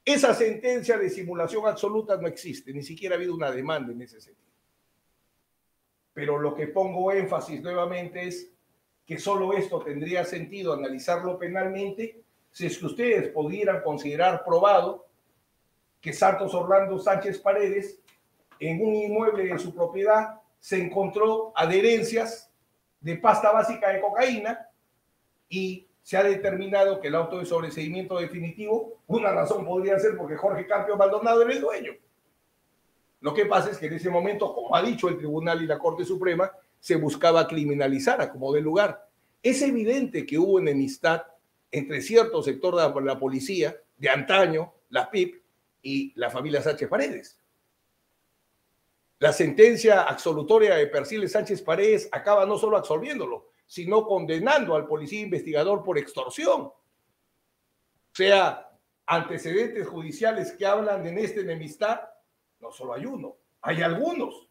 Esa sentencia de simulación absoluta no existe, ni siquiera ha habido una demanda en ese sentido pero lo que pongo énfasis nuevamente es que solo esto tendría sentido analizarlo penalmente si es que ustedes pudieran considerar probado que Santos Orlando Sánchez Paredes en un inmueble de su propiedad se encontró adherencias de pasta básica de cocaína y se ha determinado que el auto de sobreseimiento definitivo, una razón podría ser porque Jorge Campio Maldonado era el dueño. Lo que pasa es que en ese momento, como ha dicho el Tribunal y la Corte Suprema, se buscaba criminalizar a como de lugar. Es evidente que hubo enemistad entre cierto sector de la policía, de antaño, la PIP, y la familia Sánchez Paredes. La sentencia absolutoria de Persiles Sánchez Paredes acaba no solo absolviéndolo, sino condenando al policía investigador por extorsión. O sea, antecedentes judiciales que hablan de esta enemistad no solo hay uno, hay algunos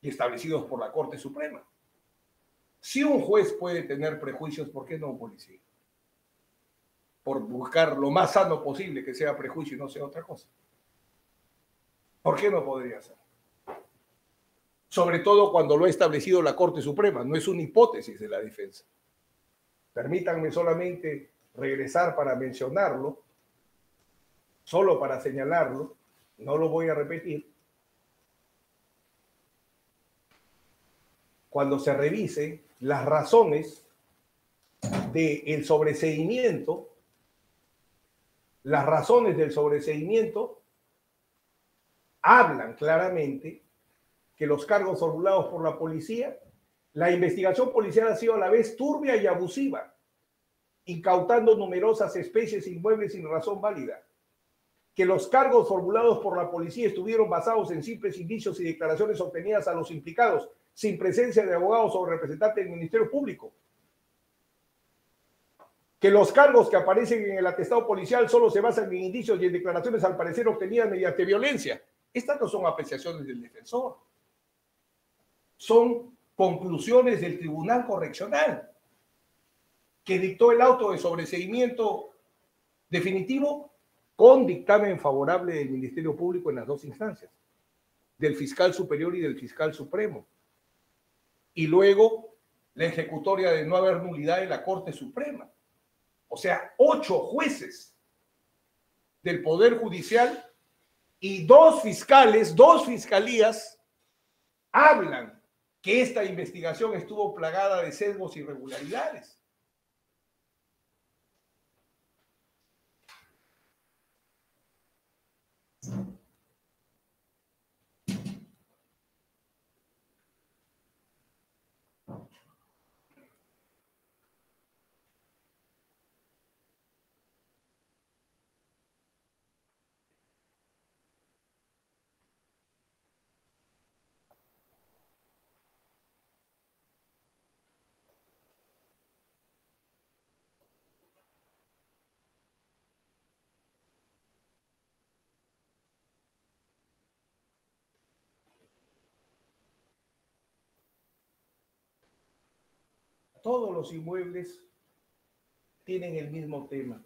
y establecidos por la Corte Suprema. Si un juez puede tener prejuicios, ¿por qué no un policía? Por buscar lo más sano posible que sea prejuicio y no sea otra cosa. ¿Por qué no podría ser? Sobre todo cuando lo ha establecido la Corte Suprema, no es una hipótesis de la defensa. Permítanme solamente regresar para mencionarlo, solo para señalarlo, no lo voy a repetir, cuando se revise las razones del sobreseimiento, las razones del sobreseimiento hablan claramente que los cargos formulados por la policía, la investigación policial ha sido a la vez turbia y abusiva, incautando numerosas especies inmuebles sin razón válida que los cargos formulados por la policía estuvieron basados en simples indicios y declaraciones obtenidas a los implicados, sin presencia de abogados o representantes del Ministerio Público. que los cargos que aparecen en el atestado policial solo se basan en indicios y en declaraciones al parecer obtenidas mediante violencia. Estas no son apreciaciones del defensor. Son conclusiones del Tribunal Correccional que dictó el auto de sobreseimiento definitivo con dictamen favorable del Ministerio Público en las dos instancias, del fiscal superior y del fiscal supremo. Y luego la ejecutoria de no haber nulidad en la Corte Suprema. O sea, ocho jueces del Poder Judicial y dos fiscales, dos fiscalías, hablan que esta investigación estuvo plagada de sesgos y irregularidades. Todos los inmuebles tienen el mismo tema.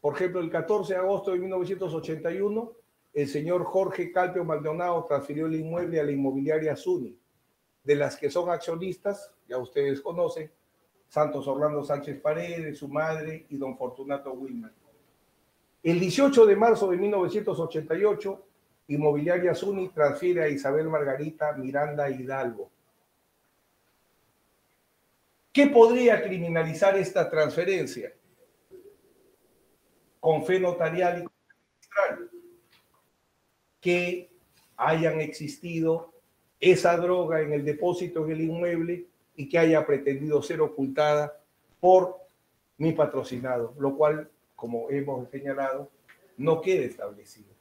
Por ejemplo, el 14 de agosto de 1981, el señor Jorge Calpio Maldonado transfirió el inmueble a la inmobiliaria Zuni, de las que son accionistas, ya ustedes conocen, Santos Orlando Sánchez Paredes, su madre y don Fortunato Wilman. El 18 de marzo de 1988, Inmobiliaria Zuni transfiere a Isabel Margarita Miranda Hidalgo, ¿Qué podría criminalizar esta transferencia? Con fe notarial y registral. Que hayan existido esa droga en el depósito en el inmueble y que haya pretendido ser ocultada por mi patrocinado, lo cual, como hemos señalado, no queda establecido.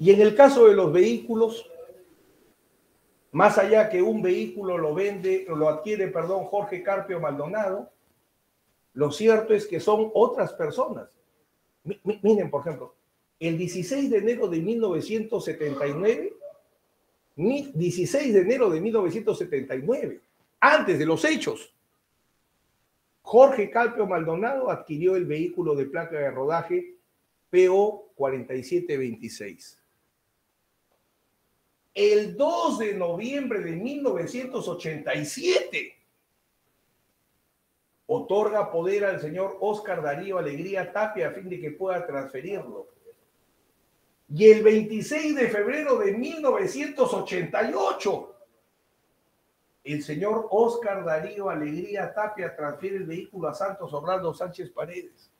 Y en el caso de los vehículos, más allá que un vehículo lo vende lo adquiere, perdón, Jorge Carpio Maldonado, lo cierto es que son otras personas. miren, por ejemplo, el 16 de enero de 1979, 16 de enero de 1979, antes de los hechos, Jorge Carpio Maldonado adquirió el vehículo de placa de rodaje PO 4726 el 2 de noviembre de 1987 otorga poder al señor Oscar Darío Alegría Tapia a fin de que pueda transferirlo. Y el 26 de febrero de 1988, el señor Oscar Darío Alegría Tapia transfiere el vehículo a Santos Orlando Sánchez Paredes.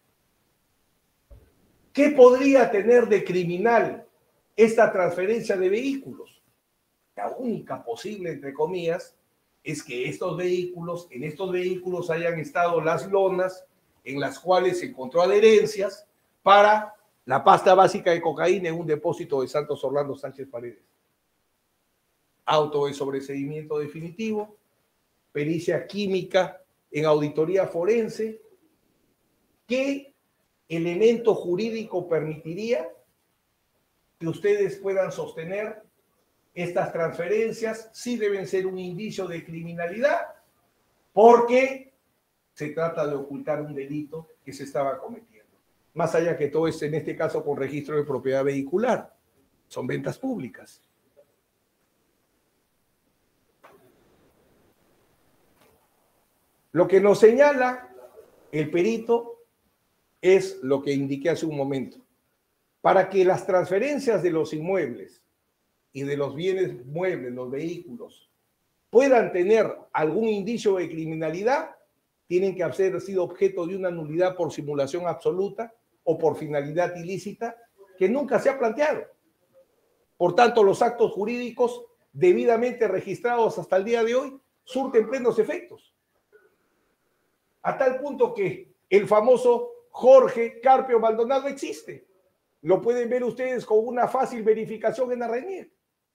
¿Qué podría tener de criminal esta transferencia de vehículos? La única posible, entre comillas, es que estos vehículos, en estos vehículos hayan estado las lonas en las cuales se encontró adherencias para la pasta básica de cocaína en un depósito de Santos Orlando Sánchez Paredes. Auto de sobreseimiento definitivo, pericia química en auditoría forense. ¿Qué elemento jurídico permitiría que ustedes puedan sostener estas transferencias sí deben ser un indicio de criminalidad porque se trata de ocultar un delito que se estaba cometiendo. Más allá que todo es en este caso con registro de propiedad vehicular. Son ventas públicas. Lo que nos señala el perito es lo que indiqué hace un momento. Para que las transferencias de los inmuebles y de los bienes muebles, los vehículos, puedan tener algún indicio de criminalidad, tienen que haber sido objeto de una nulidad por simulación absoluta o por finalidad ilícita que nunca se ha planteado. Por tanto, los actos jurídicos debidamente registrados hasta el día de hoy surten plenos efectos. A tal punto que el famoso Jorge Carpio Maldonado existe. Lo pueden ver ustedes con una fácil verificación en la RENIEC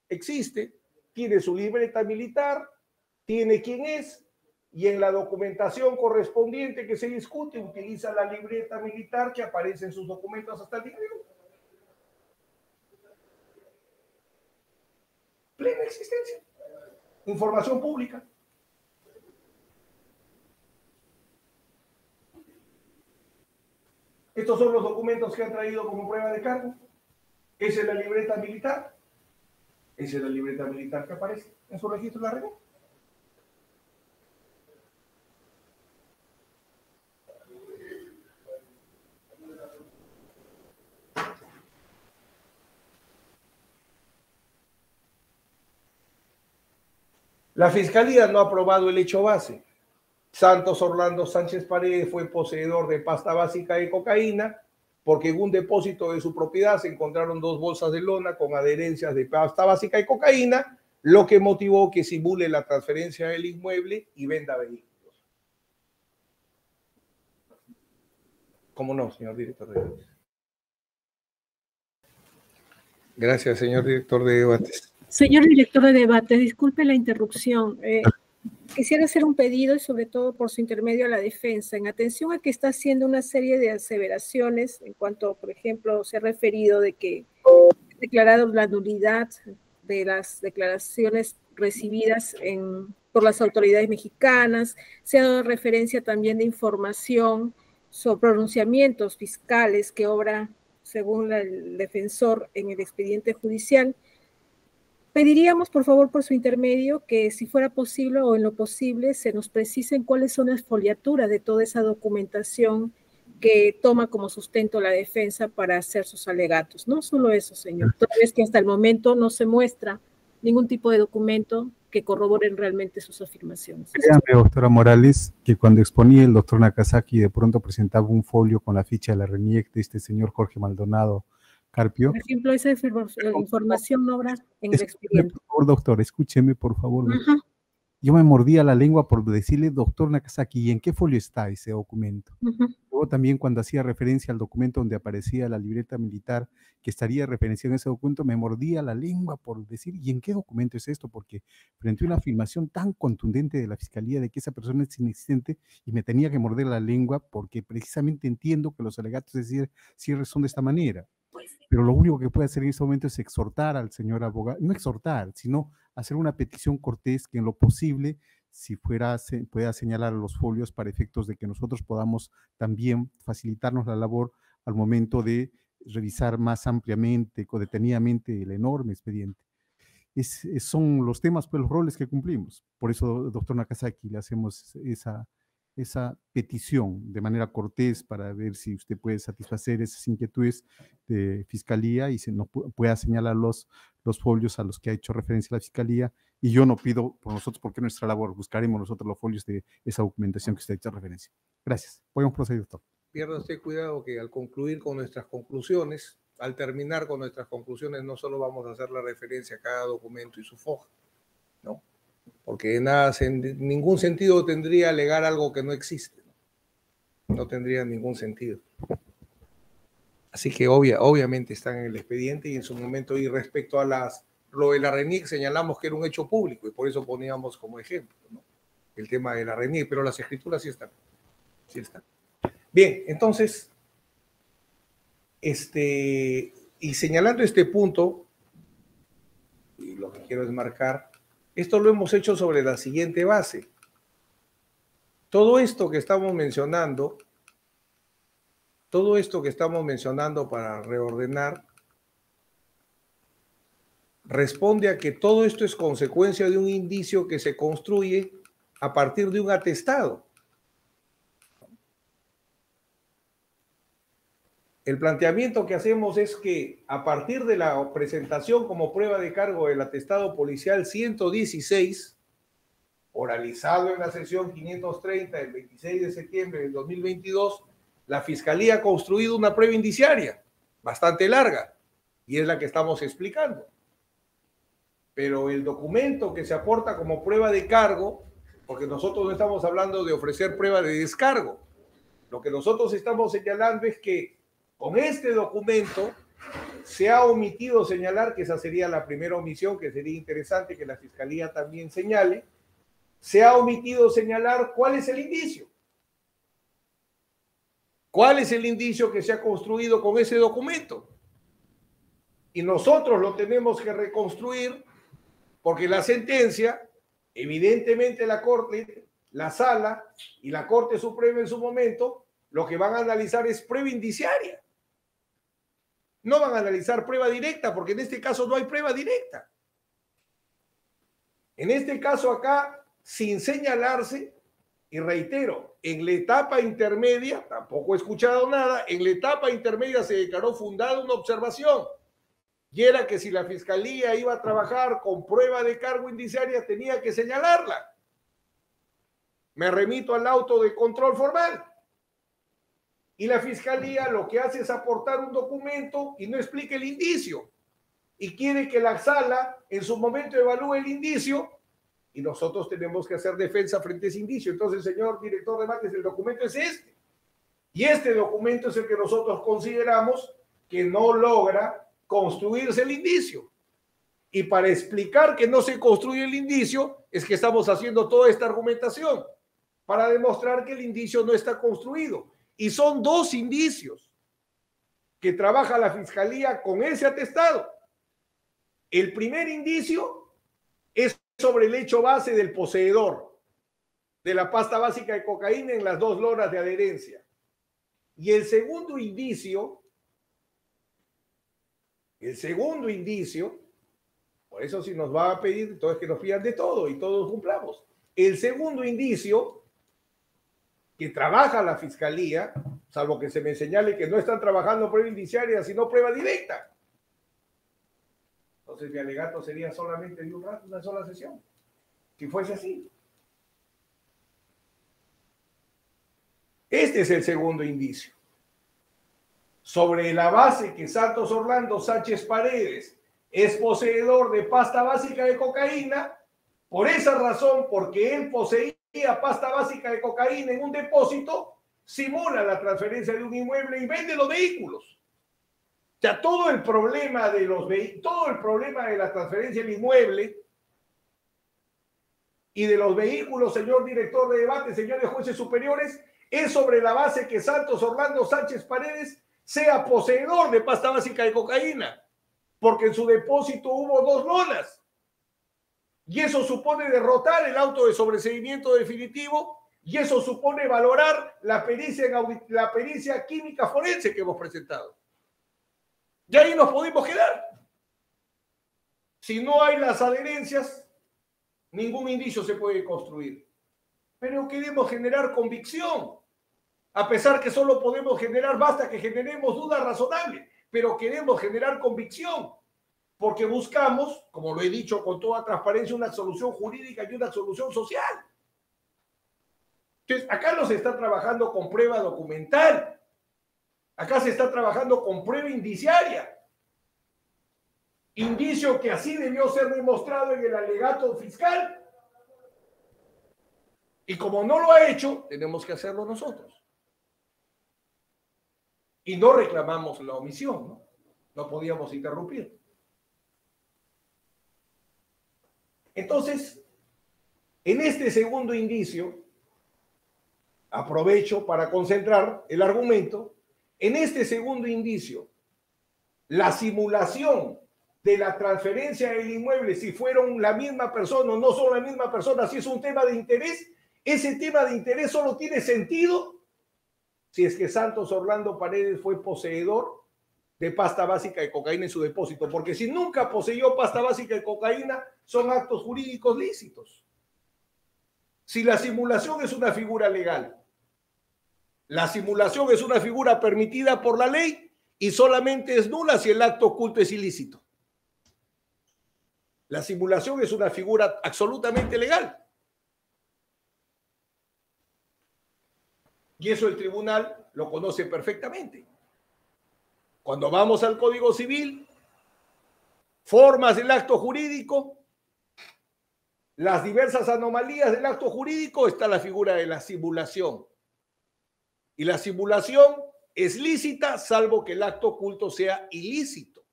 existe, tiene su libreta militar, tiene quién es, y en la documentación correspondiente que se discute utiliza la libreta militar que aparece en sus documentos hasta el día de hoy. Plena existencia. Información pública. Estos son los documentos que han traído como prueba de cargo. Esa es la libreta militar. Esa es la libreta militar que aparece en su registro de la red. La fiscalía no ha aprobado el hecho base. Santos Orlando Sánchez Paredes fue poseedor de pasta básica de cocaína porque en un depósito de su propiedad se encontraron dos bolsas de lona con adherencias de pasta básica de cocaína, lo que motivó que simule la transferencia del inmueble y venda vehículos. ¿Cómo no, señor director de debates? Gracias, señor director de debates. Señor director de debate, disculpe la interrupción. Eh, quisiera hacer un pedido y sobre todo por su intermedio a la defensa, en atención a que está haciendo una serie de aseveraciones en cuanto, por ejemplo, se ha referido de que ha declarado la nulidad de las declaraciones recibidas en, por las autoridades mexicanas, se ha dado referencia también de información sobre pronunciamientos fiscales que obra según el defensor en el expediente judicial. Pediríamos, por favor, por su intermedio, que si fuera posible o en lo posible, se nos precisen cuáles son las foliaturas de toda esa documentación que toma como sustento la defensa para hacer sus alegatos. No solo eso, señor. Toda vez que hasta el momento no se muestra ningún tipo de documento que corroboren realmente sus afirmaciones. Créame, doctora Morales, que cuando exponía el doctor Nakazaki de pronto presentaba un folio con la ficha de la RENIEC de este señor Jorge Maldonado Carpio. Por ejemplo, esa información no habrá en el expediente. Por favor, doctor, escúcheme, por favor. Yo me mordía la lengua por decirle, doctor Nakazaki, ¿y en qué folio está ese documento? Luego también cuando hacía referencia al documento donde aparecía la libreta militar, que estaría referenciada en ese documento, me mordía la lengua por decir, ¿y en qué documento es esto? Porque frente a una afirmación tan contundente de la fiscalía de que esa persona es inexistente y me tenía que morder la lengua porque precisamente entiendo que los alegatos de cierre son de esta manera pero lo único que puede hacer en este momento es exhortar al señor abogado, no exhortar, sino hacer una petición cortés que en lo posible, si fuera, se pueda señalar los folios para efectos de que nosotros podamos también facilitarnos la labor al momento de revisar más ampliamente, detenidamente el enorme expediente. Es, son los temas, pues los roles que cumplimos. Por eso, doctor Nakazaki, le hacemos esa, esa petición de manera cortés para ver si usted puede satisfacer esas inquietudes de fiscalía y se nos pueda señalar los, los folios a los que ha hecho referencia la fiscalía. Y yo no pido por nosotros, porque nuestra labor, buscaremos nosotros los folios de esa documentación que usted ha hecho referencia. Gracias. Podemos proseguir, doctor. Pierda usted cuidado que al concluir con nuestras conclusiones, al terminar con nuestras conclusiones, no solo vamos a hacer la referencia a cada documento y su foja, ¿no? Porque nada, en ningún sentido tendría alegar algo que no existe. No tendría ningún sentido. Así que obvia, obviamente están en el expediente y en su momento y respecto a las, lo de la RENIC señalamos que era un hecho público y por eso poníamos como ejemplo el tema de la RENIC, pero las escrituras sí están. Sí están. Bien, entonces, este, y señalando este punto, y lo que quiero es marcar esto lo hemos hecho sobre la siguiente base. Todo esto que estamos mencionando, todo esto que estamos mencionando para reordenar, responde a que todo esto es consecuencia de un indicio que se construye a partir de un atestado. El planteamiento que hacemos es que a partir de la presentación como prueba de cargo del atestado policial 116, oralizado en la sesión 530 del 26 de septiembre del 2022, la Fiscalía ha construido una prueba indiciaria bastante larga y es la que estamos explicando. Pero el documento que se aporta como prueba de cargo, porque nosotros no estamos hablando de ofrecer prueba de descargo, lo que nosotros estamos señalando es que con este documento se ha omitido señalar, que esa sería la primera omisión, que sería interesante que la Fiscalía también señale, se ha omitido señalar cuál es el indicio. ¿Cuál es el indicio que se ha construido con ese documento? Y nosotros lo tenemos que reconstruir porque la sentencia, evidentemente la Corte, la Sala y la Corte Suprema en su momento, lo que van a analizar es prueba. No van a analizar prueba directa porque en este caso no hay prueba directa. En este caso acá, sin señalarse, y reitero, en la etapa intermedia, tampoco he escuchado nada, en la etapa intermedia se declaró fundada una observación, y era que si la fiscalía iba a trabajar con prueba de cargo indiciaria, tenía que señalarla. Me remito al auto de control formal. Y la fiscalía lo que hace es aportar un documento y no explica el indicio. Y quiere que la sala en su momento evalúe el indicio y nosotros tenemos que hacer defensa frente a ese indicio. Entonces, señor director de mates, el documento es este. Y este documento es el que nosotros consideramos que no logra construirse el indicio. Y para explicar que no se construye el indicio, es que estamos haciendo toda esta argumentación, para demostrar que el indicio no está construido. Y son dos indicios que trabaja la fiscalía con ese atestado. El primer indicio es sobre el hecho base del poseedor de la pasta básica de cocaína en las dos loras de adherencia. Y el segundo indicio, el segundo indicio, por eso si nos va a pedir, entonces que nos pidan de todo y todos cumplamos. El segundo indicio que trabaja la fiscalía, salvo que se me señale que no están trabajando prueba indiciaria, sino prueba directa entonces mi alegato sería solamente de un rato, una sola sesión. Si fuese así. Este es el segundo indicio. Sobre la base que Santos Orlando Sánchez Paredes es poseedor de pasta básica de cocaína, por esa razón, porque él poseía pasta básica de cocaína en un depósito, simula la transferencia de un inmueble y vende los vehículos sea, todo el problema de los todo el problema de la transferencia del inmueble y de los vehículos, señor director de debate, señores jueces superiores, es sobre la base que Santos Orlando Sánchez Paredes sea poseedor de pasta básica de cocaína, porque en su depósito hubo dos lonas. Y eso supone derrotar el auto de sobreseimiento definitivo y eso supone valorar la pericia, la pericia química forense que hemos presentado. Y ahí nos podemos quedar. Si no hay las adherencias, ningún indicio se puede construir. Pero queremos generar convicción. A pesar que solo podemos generar, basta que generemos dudas razonables, pero queremos generar convicción. Porque buscamos, como lo he dicho con toda transparencia, una solución jurídica y una solución social. Entonces, acá no se está trabajando con prueba documental, Acá se está trabajando con prueba indiciaria. Indicio que así debió ser demostrado en el alegato fiscal. Y como no lo ha hecho, tenemos que hacerlo nosotros. Y no reclamamos la omisión, ¿no? No podíamos interrumpir. Entonces, en este segundo indicio, aprovecho para concentrar el argumento. En este segundo indicio, la simulación de la transferencia del inmueble, si fueron la misma persona o no son la misma persona, si es un tema de interés, ese tema de interés solo tiene sentido si es que Santos Orlando Paredes fue poseedor de pasta básica de cocaína en su depósito, porque si nunca poseyó pasta básica de cocaína, son actos jurídicos lícitos. Si la simulación es una figura legal la simulación es una figura permitida por la ley y solamente es nula si el acto oculto es ilícito. La simulación es una figura absolutamente legal. Y eso el tribunal lo conoce perfectamente. Cuando vamos al Código Civil, formas del acto jurídico, las diversas anomalías del acto jurídico, está la figura de la simulación. Y la simulación es lícita salvo que el acto oculto sea ilícito.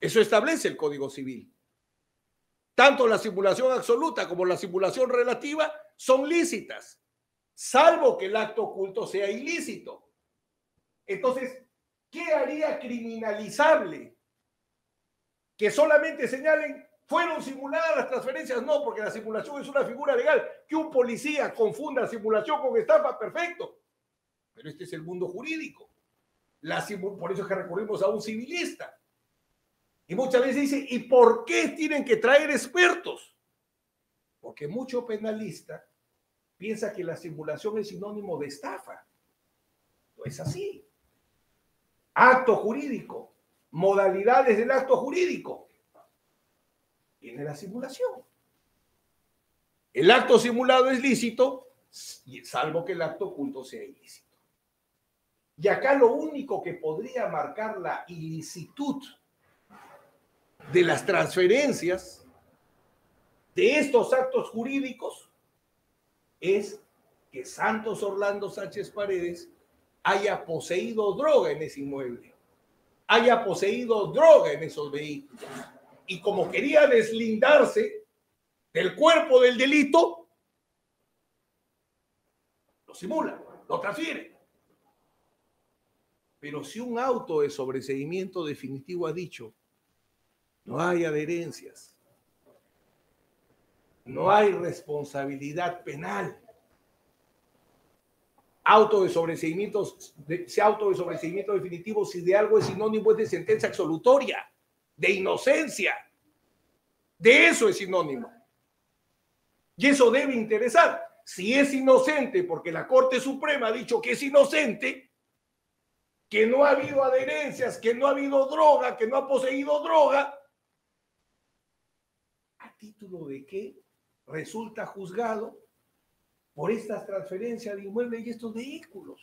Eso establece el Código Civil. Tanto la simulación absoluta como la simulación relativa son lícitas, salvo que el acto oculto sea ilícito. Entonces, ¿qué haría criminalizable? Que solamente señalen, fueron simuladas las transferencias. No, porque la simulación es una figura legal. Que un policía confunda simulación con estafa, perfecto. Pero este es el mundo jurídico. La, por eso es que recurrimos a un civilista. Y muchas veces dice, ¿y por qué tienen que traer expertos? Porque mucho penalista piensa que la simulación es sinónimo de estafa. No es así. Acto jurídico, modalidades del acto jurídico. Tiene la simulación. El acto simulado es lícito, salvo que el acto oculto sea ilícito. Y acá lo único que podría marcar la ilicitud de las transferencias de estos actos jurídicos es que Santos Orlando Sánchez Paredes haya poseído droga en ese inmueble, haya poseído droga en esos vehículos. Y como quería deslindarse del cuerpo del delito, lo simula, lo transfiere. Pero si un auto de sobreseimiento definitivo ha dicho no hay adherencias. No hay responsabilidad penal. Auto de sobreseimiento, ese auto de sobreseimiento definitivo, si de algo es sinónimo, es de sentencia absolutoria, de inocencia. De eso es sinónimo. Y eso debe interesar. Si es inocente, porque la Corte Suprema ha dicho que es inocente, que no ha habido adherencias, que no ha habido droga, que no ha poseído droga, título de que resulta juzgado por estas transferencias de inmuebles y estos vehículos.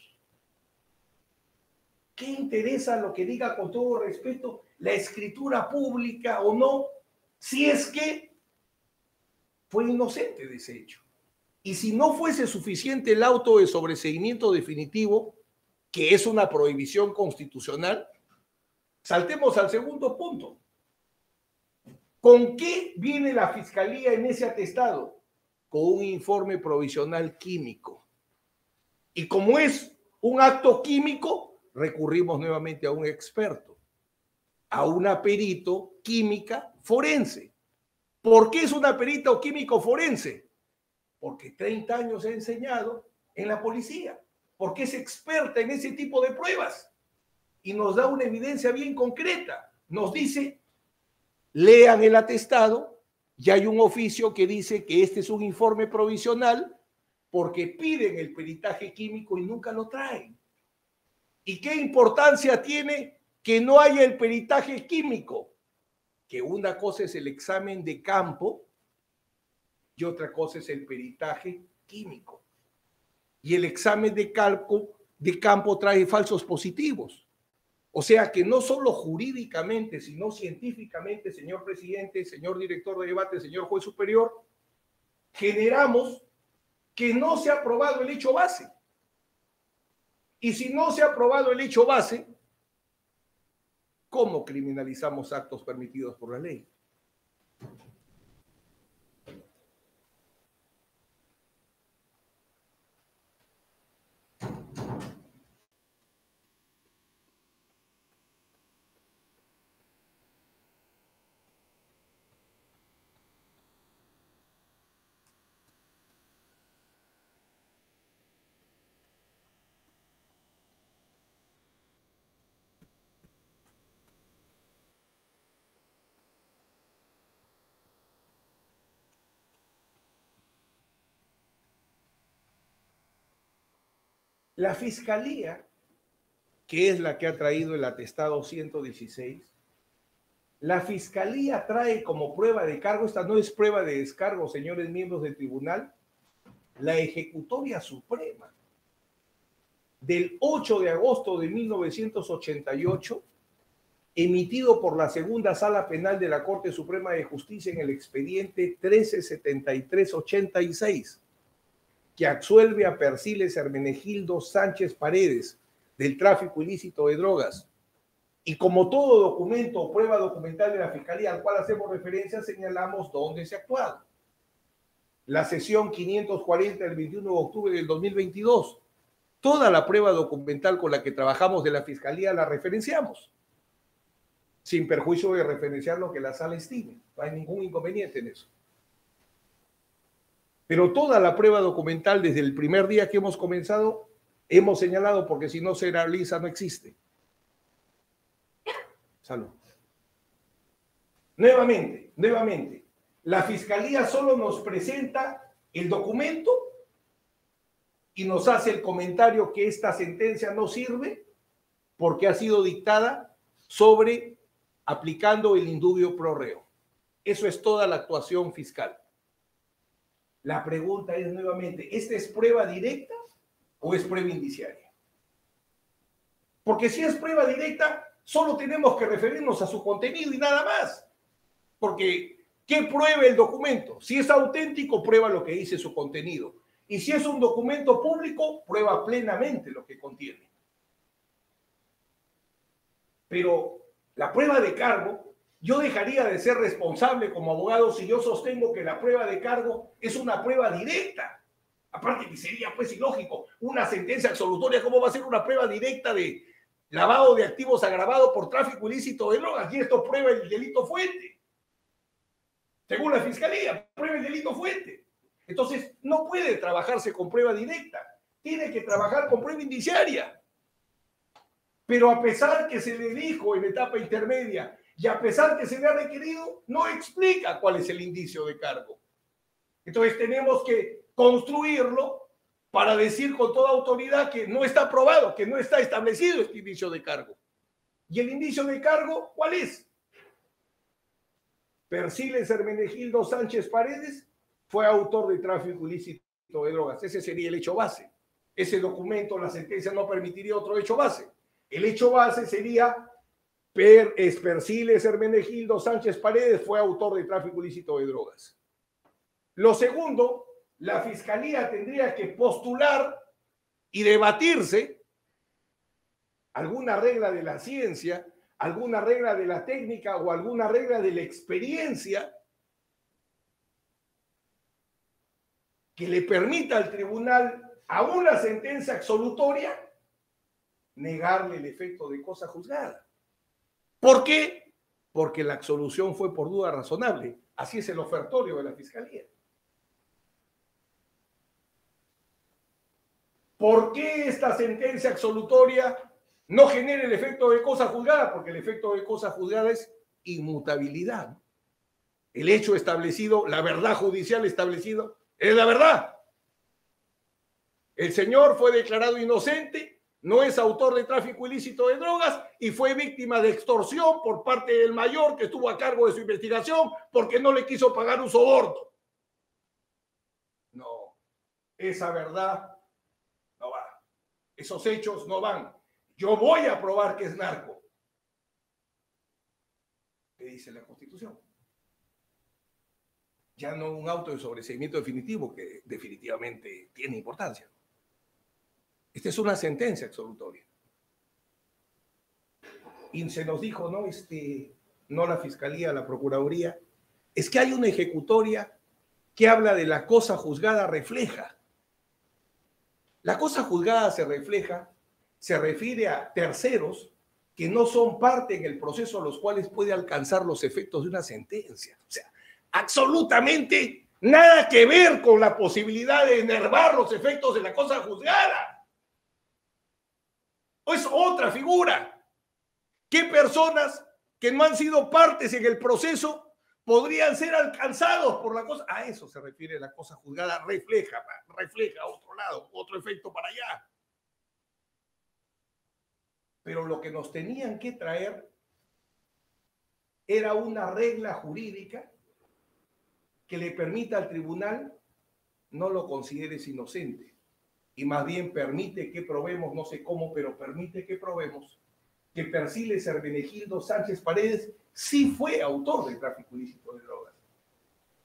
¿Qué interesa lo que diga con todo respeto la escritura pública o no, si es que fue inocente de ese hecho? Y si no fuese suficiente el auto de sobreseimiento definitivo, que es una prohibición constitucional, saltemos al segundo punto. ¿Con qué viene la fiscalía en ese atestado? Con un informe provisional químico. Y como es un acto químico, recurrimos nuevamente a un experto, a una perito química forense. ¿Por qué es una perita o químico forense? Porque 30 años he enseñado en la policía, porque es experta en ese tipo de pruebas y nos da una evidencia bien concreta. Nos dice lean el atestado y hay un oficio que dice que este es un informe provisional porque piden el peritaje químico y nunca lo traen. ¿Y qué importancia tiene que no haya el peritaje químico? Que una cosa es el examen de campo y otra cosa es el peritaje químico. Y el examen de, calco, de campo trae falsos positivos. O sea que no solo jurídicamente, sino científicamente, señor presidente, señor director de debate, señor juez superior, generamos que no se ha aprobado el hecho base. Y si no se ha aprobado el hecho base, ¿cómo criminalizamos actos permitidos por la ley? La fiscalía, que es la que ha traído el atestado 116, la fiscalía trae como prueba de cargo, esta no es prueba de descargo, señores miembros del tribunal, la ejecutoria suprema del 8 de agosto de 1988, emitido por la segunda sala penal de la Corte Suprema de Justicia en el expediente 137386 que absuelve a Persiles Hermenegildo Sánchez Paredes del tráfico ilícito de drogas Y como todo documento o prueba documental de la Fiscalía al cual hacemos referencia, señalamos dónde se ha actuado. La sesión 540 del 21 de octubre del 2022. Toda la prueba documental con la que trabajamos de la Fiscalía la referenciamos, sin perjuicio de referenciar lo que la sala estime. No hay ningún inconveniente en eso. Pero toda la prueba documental desde el primer día que hemos comenzado, hemos señalado, porque si no se realiza, no existe. Salud. Nuevamente, nuevamente, la fiscalía solo nos presenta el documento y nos hace el comentario que esta sentencia no sirve porque ha sido dictada sobre aplicando el indubio pro reo. Eso es toda la actuación fiscal. La pregunta es nuevamente, ¿esta es prueba directa o es prueba indiciaria? Porque si es prueba directa, solo tenemos que referirnos a su contenido y nada más. Porque, ¿qué prueba el documento? Si es auténtico, prueba lo que dice su contenido. Y si es un documento público, prueba plenamente lo que contiene. Pero la prueba de cargo, yo dejaría de ser responsable como abogado si yo sostengo que la prueba de cargo es una prueba directa. Aparte que sería pues ilógico, una sentencia absolutoria, ¿cómo va a ser una prueba directa de lavado de activos agravado por tráfico ilícito de drogas? Y esto prueba el delito fuente. Según la fiscalía, prueba el delito fuente. Entonces, no puede trabajarse con prueba directa, tiene que trabajar con prueba indiciaria. Pero a pesar que se le dijo en etapa intermedia y a pesar que se le ha requerido, no explica cuál es el indicio de cargo. Entonces tenemos que construirlo para decir con toda autoridad que no está aprobado, que no está establecido este indicio de cargo. ¿Y el indicio de cargo cuál es? Persiles Hermenegildo Sánchez Paredes fue autor de tráfico ilícito de drogas. Ese sería el hecho base. Ese documento, la sentencia no permitiría otro hecho base. El hecho base sería Per Esperciles Hermenegildo Sánchez Paredes fue autor de tráfico ilícito de drogas. Lo segundo, la fiscalía tendría que postular y debatirse alguna regla de la ciencia, alguna regla de la técnica o alguna regla de la experiencia que le permita al tribunal a una sentencia absolutoria negarle el efecto de cosa juzgada. ¿Por qué? Porque la absolución fue por duda razonable. Así es el ofertorio de la fiscalía. ¿Por qué esta sentencia absolutoria no genera el efecto de cosa juzgada? Porque el efecto de cosa juzgada es inmutabilidad. El hecho establecido, la verdad judicial establecido, es la verdad. El señor fue declarado inocente, no es autor de tráfico ilícito de drogas y fue víctima de extorsión por parte del mayor que estuvo a cargo de su investigación porque no le quiso pagar un soborno. No, esa verdad no va. Esos hechos no van. Yo voy a probar que es narco. ¿Qué dice la Constitución? ya no un auto de sobreseimiento definitivo que definitivamente tiene importancia. Esta es una sentencia absolutoria. Y se nos dijo, no, este, no la fiscalía, la procuraduría, es que hay una ejecutoria que habla de la cosa juzgada refleja. La cosa juzgada se refleja, se refiere a terceros que no son parte en el proceso a los cuales puede alcanzar los efectos de una sentencia. O sea, absolutamente nada que ver con la posibilidad de enervar los efectos de la cosa juzgada. O es otra figura. ¿Qué personas que no han sido partes en el proceso podrían ser alcanzados por la cosa? A eso se refiere la cosa juzgada, refleja, refleja otro lado, otro efecto para allá. Pero lo que nos tenían que traer era una regla jurídica que le permita al tribunal no lo consideres inocente y más bien permite que probemos, no sé cómo, pero permite que probemos que Persiles Hermenegildo Sánchez Paredes sí fue autor del tráfico ilícito de drogas.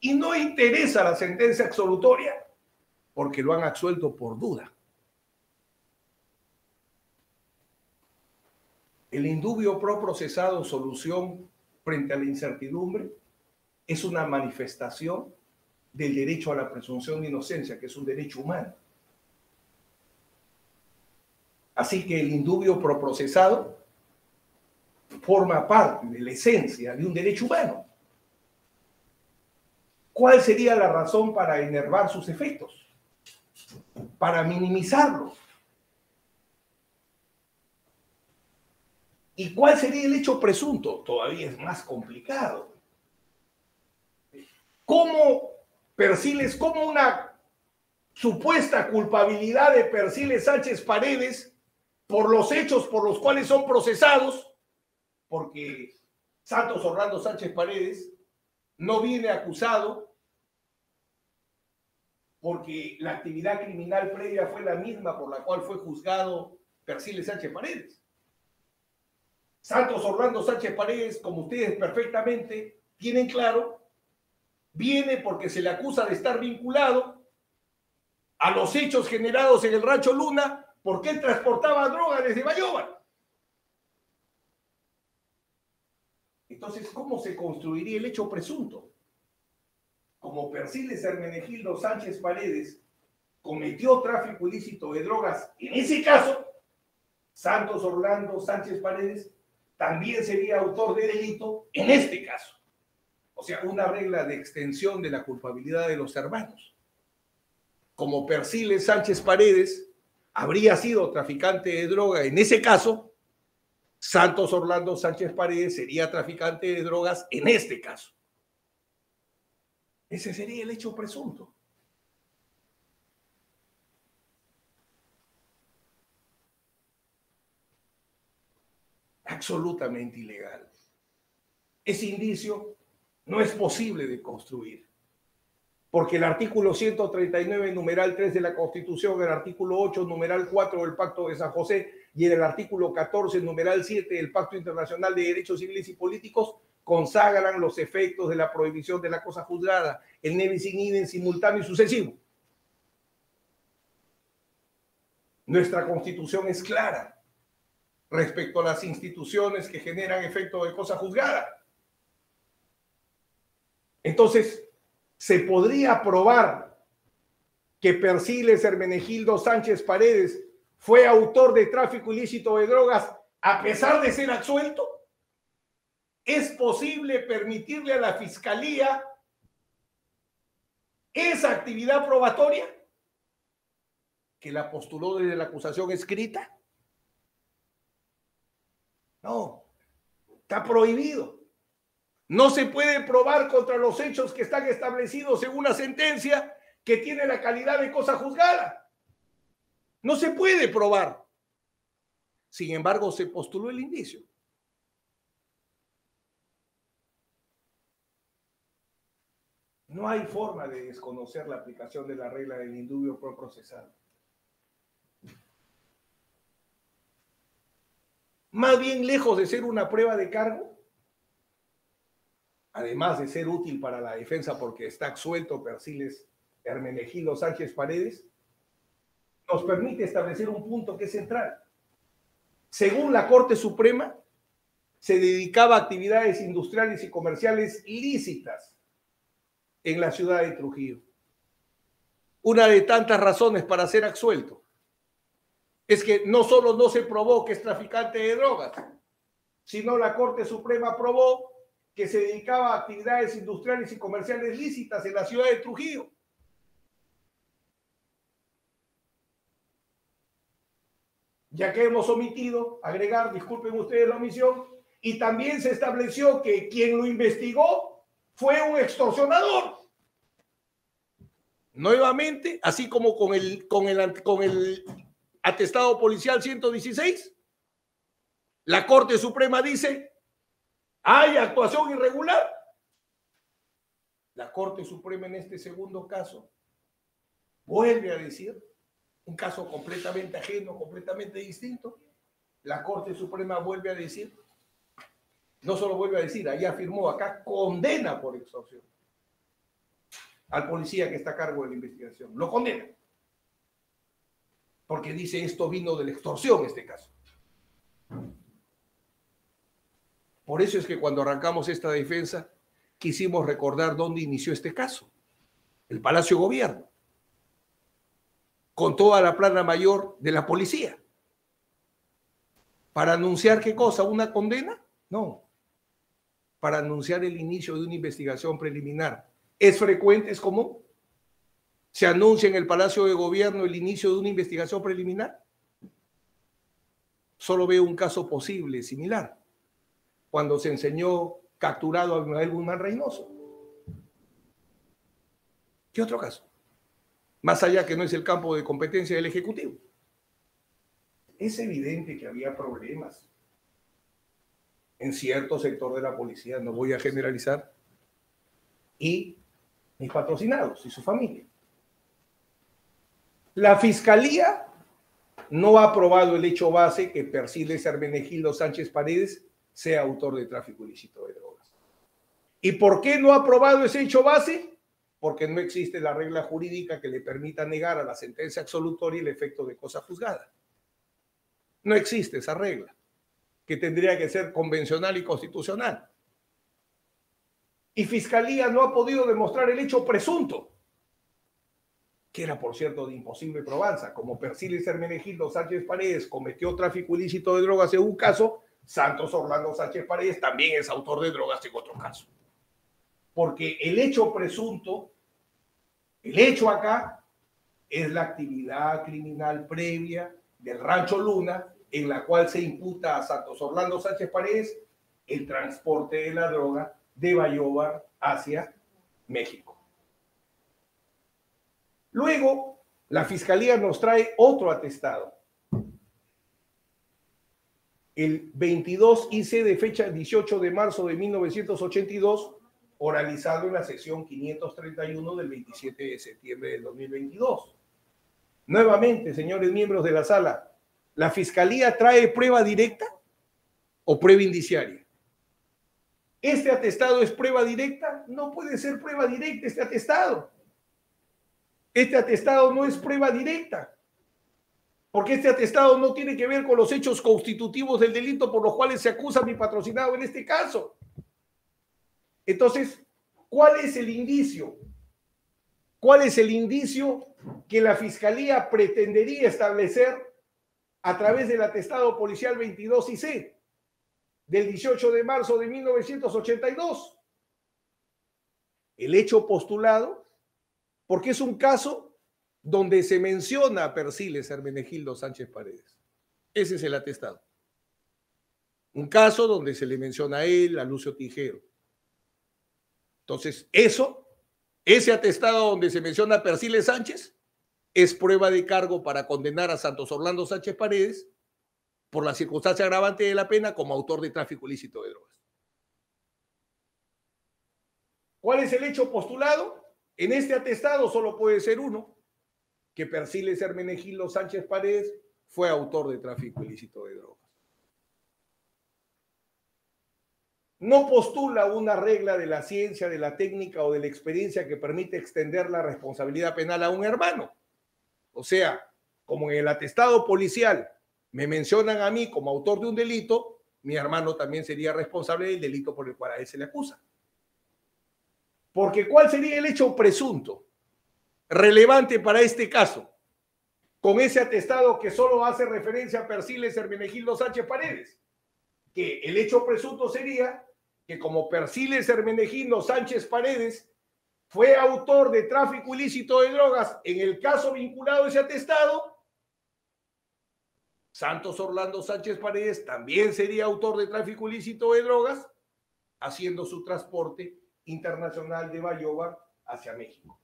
Y no interesa la sentencia absolutoria porque lo han absuelto por duda. El indubio pro procesado solución frente a la incertidumbre es una manifestación del derecho a la presunción de inocencia, que es un derecho humano. Así que el indubio pro procesado forma parte de la esencia de un derecho humano. ¿Cuál sería la razón para enervar sus efectos? Para minimizarlos. ¿Y cuál sería el hecho presunto? Todavía es más complicado. ¿Cómo Persiles, como una supuesta culpabilidad de Persiles Sánchez Paredes por los hechos por los cuales son procesados, porque Santos Orlando Sánchez Paredes no viene acusado porque la actividad criminal previa fue la misma por la cual fue juzgado Persiles Sánchez Paredes. Santos Orlando Sánchez Paredes, como ustedes perfectamente tienen claro, viene porque se le acusa de estar vinculado a los hechos generados en el rancho Luna porque él transportaba droga desde Bayoba. Entonces, ¿cómo se construiría el hecho presunto? Como Persiles Hermenegildo Sánchez Paredes cometió tráfico ilícito de drogas, en ese caso, Santos Orlando Sánchez Paredes también sería autor de delito en este caso. O sea, una regla de extensión de la culpabilidad de los hermanos. Como Persiles Sánchez Paredes habría sido traficante de droga, en ese caso, Santos Orlando Sánchez Paredes sería traficante de drogas en este caso. Ese sería el hecho presunto. Absolutamente ilegal. Ese indicio no es posible de construir porque el artículo 139, numeral 3 de la Constitución, el artículo 8, numeral 4 del Pacto de San José y el artículo 14, numeral 7 del Pacto Internacional de Derechos Civiles y Políticos consagran los efectos de la prohibición de la cosa juzgada, el nevis in idem simultáneo y sucesivo. Nuestra constitución es clara respecto a las instituciones que generan efecto de cosa juzgada. Entonces, se podría probar que Persiles Hermenegildo Sánchez Paredes fue autor de tráfico ilícito de drogas a pesar de ser absuelto? ¿Es posible permitirle a la fiscalía esa actividad probatoria que la postuló desde la acusación escrita? No, está prohibido. No se puede probar contra los hechos que están establecidos en una sentencia que tiene la calidad de cosa juzgada. No se puede probar. Sin embargo, se postuló el indicio. No hay forma de desconocer la aplicación de la regla del indubio pro procesal. Más bien lejos de ser una prueba de cargo, además de ser útil para la defensa porque está absuelto Persiles Hermenegildo Sánchez Paredes, nos permite establecer un punto que es central. Según la Corte Suprema, se dedicaba a actividades industriales y comerciales lícitas en la ciudad de Trujillo. Una de tantas razones para ser absuelto es que no solo no se probó que es traficante de drogas, sino la Corte Suprema probó que se dedicaba a actividades industriales y comerciales lícitas en la ciudad de Trujillo. Ya que hemos omitido agregar, disculpen ustedes la omisión, y también se estableció que quien lo investigó fue un extorsionador. Nuevamente, así como con el, con el, con el atestado policial 116, la Corte Suprema dice ¿Hay actuación irregular? La Corte Suprema en este segundo caso vuelve a decir, un caso completamente ajeno, completamente distinto, la Corte Suprema vuelve a decir, no solo vuelve a decir, allá afirmó, acá condena por extorsión al policía que está a cargo de la investigación. Lo condena. Porque dice esto vino de la extorsión, este caso. Por eso es que cuando arrancamos esta defensa, quisimos recordar dónde inició este caso. El Palacio Gobierno. Con toda la plana mayor de la policía. ¿Para anunciar qué cosa? ¿Una condena? No. Para anunciar el inicio de una investigación preliminar. ¿Es frecuente? ¿Es común? ¿Se anuncia en el Palacio de Gobierno el inicio de una investigación preliminar? Solo veo un caso posible, similar, cuando se enseñó capturado a Manuel Guzmán Reynoso. ¿Qué otro caso? Más allá que no es el campo de competencia del Ejecutivo. Es evidente que había problemas en cierto sector de la policía, no voy a generalizar, y mis patrocinados y su familia. La fiscalía no ha aprobado el hecho base que Persiles Hermenegildo Sánchez Paredes sea autor de tráfico ilícito de drogas. ¿Y por qué no ha aprobado ese hecho base? Porque no existe la regla jurídica que le permita negar a la sentencia absolutoria el efecto de cosa juzgada. No existe esa regla, que tendría que ser convencional y constitucional. Y Fiscalía no ha podido demostrar el hecho presunto, que era, por cierto, de imposible probanza. Como Persiles Hermenegildo Sánchez Paredes cometió tráfico ilícito de drogas en un caso, Santos Orlando Sánchez Paredes también es autor de drogas en otro caso. Porque el hecho presunto, el hecho acá, es la actividad criminal previa del Rancho Luna en la cual se imputa a Santos Orlando Sánchez Paredes el transporte de la droga de Bayobar hacia México. Luego, la Fiscalía nos trae otro atestado. El 22 IC de fecha 18 de marzo de 1982, oralizado en la sección 531 del 27 de septiembre del 2022. Nuevamente, señores miembros de la sala, ¿La fiscalía trae prueba directa o prueba indiciaria? ¿Este atestado es prueba directa? No puede ser prueba directa este atestado. Este atestado no es prueba directa, porque este atestado no tiene que ver con los hechos constitutivos del delito por los cuales se acusa mi patrocinado en este caso. Entonces, ¿cuál es el indicio? ¿Cuál es el indicio que la fiscalía pretendería establecer a través del atestado policial 22 IC del 18 de marzo de 1982. El hecho postulado, porque es un caso donde se menciona a Persiles Hermenegildo Sánchez Paredes. Ese es el atestado. Un caso donde se le menciona a él, a Lucio Tijero. Entonces, eso, ese atestado donde se menciona a Persiles Sánchez, es prueba de cargo para condenar a Santos Orlando Sánchez Paredes por la circunstancia agravante de la pena como autor de tráfico ilícito de drogas. ¿Cuál es el hecho postulado? En este atestado solo puede ser uno, que Persiles Hermenegildo Sánchez Paredes fue autor de tráfico ilícito de drogas. No postula una regla de la ciencia, de la técnica o de la experiencia que permite extender la responsabilidad penal a un hermano. O sea, como en el atestado policial me mencionan a mí como autor de un delito, mi hermano también sería responsable del delito por el cual a él se le acusa. Porque ¿cuál sería el hecho presunto relevante para este caso? Con ese atestado que solo hace referencia a Persiles Hermenegildo Sánchez Paredes. Que el hecho presunto sería que como Persiles Hermenegildo Sánchez Paredes fue autor de tráfico ilícito de drogas en el caso vinculado a ese atestado, Santos Orlando Sánchez Paredes también sería autor de tráfico ilícito de drogas, haciendo su transporte internacional de Bayoba hacia México.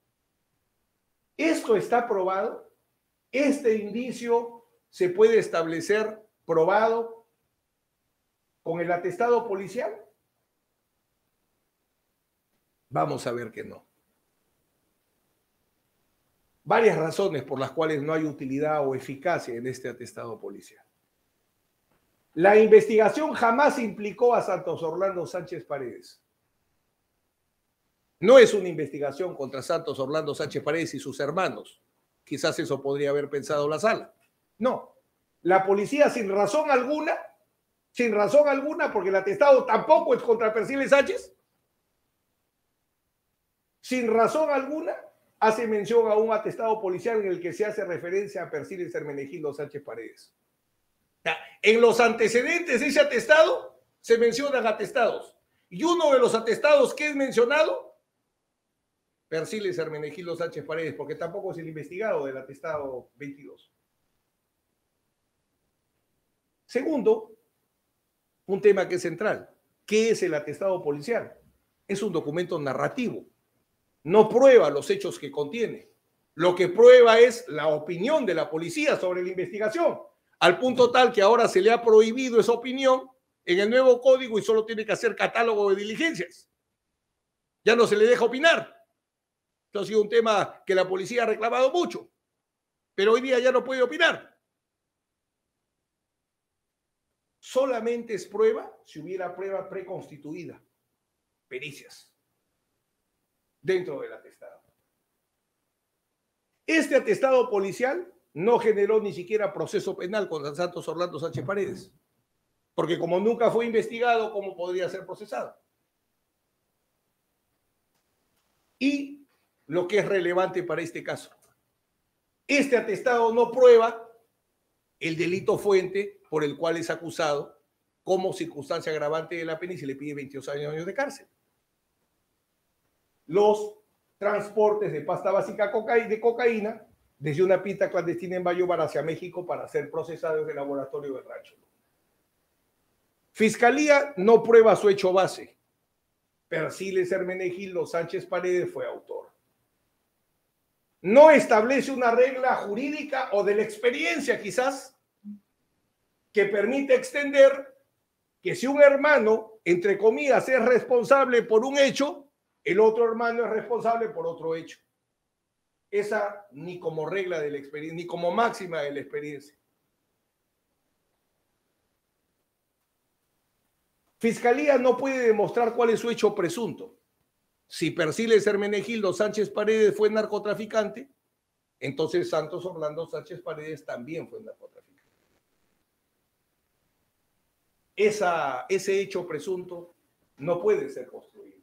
Esto está probado. Este indicio se puede establecer probado con el atestado policial. Vamos a ver que no varias razones por las cuales no hay utilidad o eficacia en este atestado policial. La investigación jamás implicó a Santos Orlando Sánchez Paredes. No es una investigación contra Santos Orlando Sánchez Paredes y sus hermanos. Quizás eso podría haber pensado la sala. No. La policía, sin razón alguna, sin razón alguna, porque el atestado tampoco es contra Perciles Sánchez, sin razón alguna, hace mención a un atestado policial en el que se hace referencia a Perciles Hermenegildo Sánchez Paredes. En los antecedentes de ese atestado se mencionan atestados. Y uno de los atestados que es mencionado, Perciles Hermenegildo Sánchez Paredes, porque tampoco es el investigado del atestado 22. Segundo, un tema que es central. ¿Qué es el atestado policial? Es un documento narrativo. No prueba los hechos que contiene. Lo que prueba es la opinión de la policía sobre la investigación, al punto tal que ahora se le ha prohibido esa opinión en el nuevo código y solo tiene que hacer catálogo de diligencias. Ya no se le deja opinar. Esto ha sido un tema que la policía ha reclamado mucho, pero hoy día ya no puede opinar solamente es prueba si hubiera prueba preconstituida, pericias, dentro del atestado. Este atestado policial no generó ni siquiera proceso penal contra Santos Orlando Sánchez Paredes, porque como nunca fue investigado, ¿cómo podría ser procesado? Y lo que es relevante para este caso, este atestado no prueba el delito fuente por el cual es acusado como circunstancia agravante de la pena y se le pide 22 años de cárcel. Los transportes de pasta básica de cocaína desde una pista clandestina en Bayóvar hacia México para ser procesado en el laboratorio de Rancho. Fiscalía no prueba su hecho base. Persiles Hermenegildo Sánchez Paredes fue autor. No establece una regla jurídica o de la experiencia quizás que permite extender que si un hermano, entre comillas, es responsable por un hecho, el otro hermano es responsable por otro hecho. Esa ni como regla de la experiencia, ni como máxima de la experiencia. Fiscalía no puede demostrar cuál es su hecho presunto. Si Persiles Hermenegildo Sánchez Paredes fue narcotraficante, entonces Santos Orlando Sánchez Paredes también fue narcotraficante esa, ese hecho presunto no puede ser construido.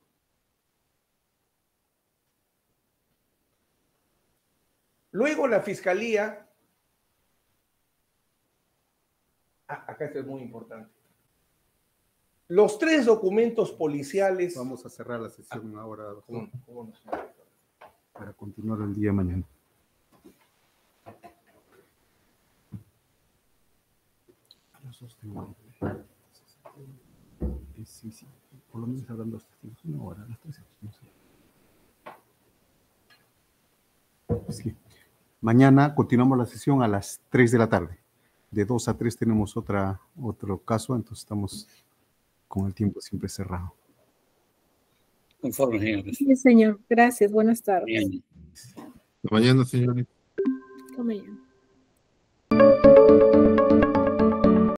Luego la fiscalía, ah, acá esto es muy importante. Los tres documentos policiales. Vamos a cerrar la sesión ahora, para continuar el día de mañana. Sí, sí, por lo menos habrán dos testigos, una hora, las tres, no sé. Sí. Mañana continuamos la sesión a las 3 de la tarde. De 2 a 3 tenemos otra, otro caso, entonces estamos con el tiempo siempre cerrado. Conforme, señores. Sí, señor. Gracias. Buenas tardes. Bien. Hasta mañana, señores. Hasta mañana.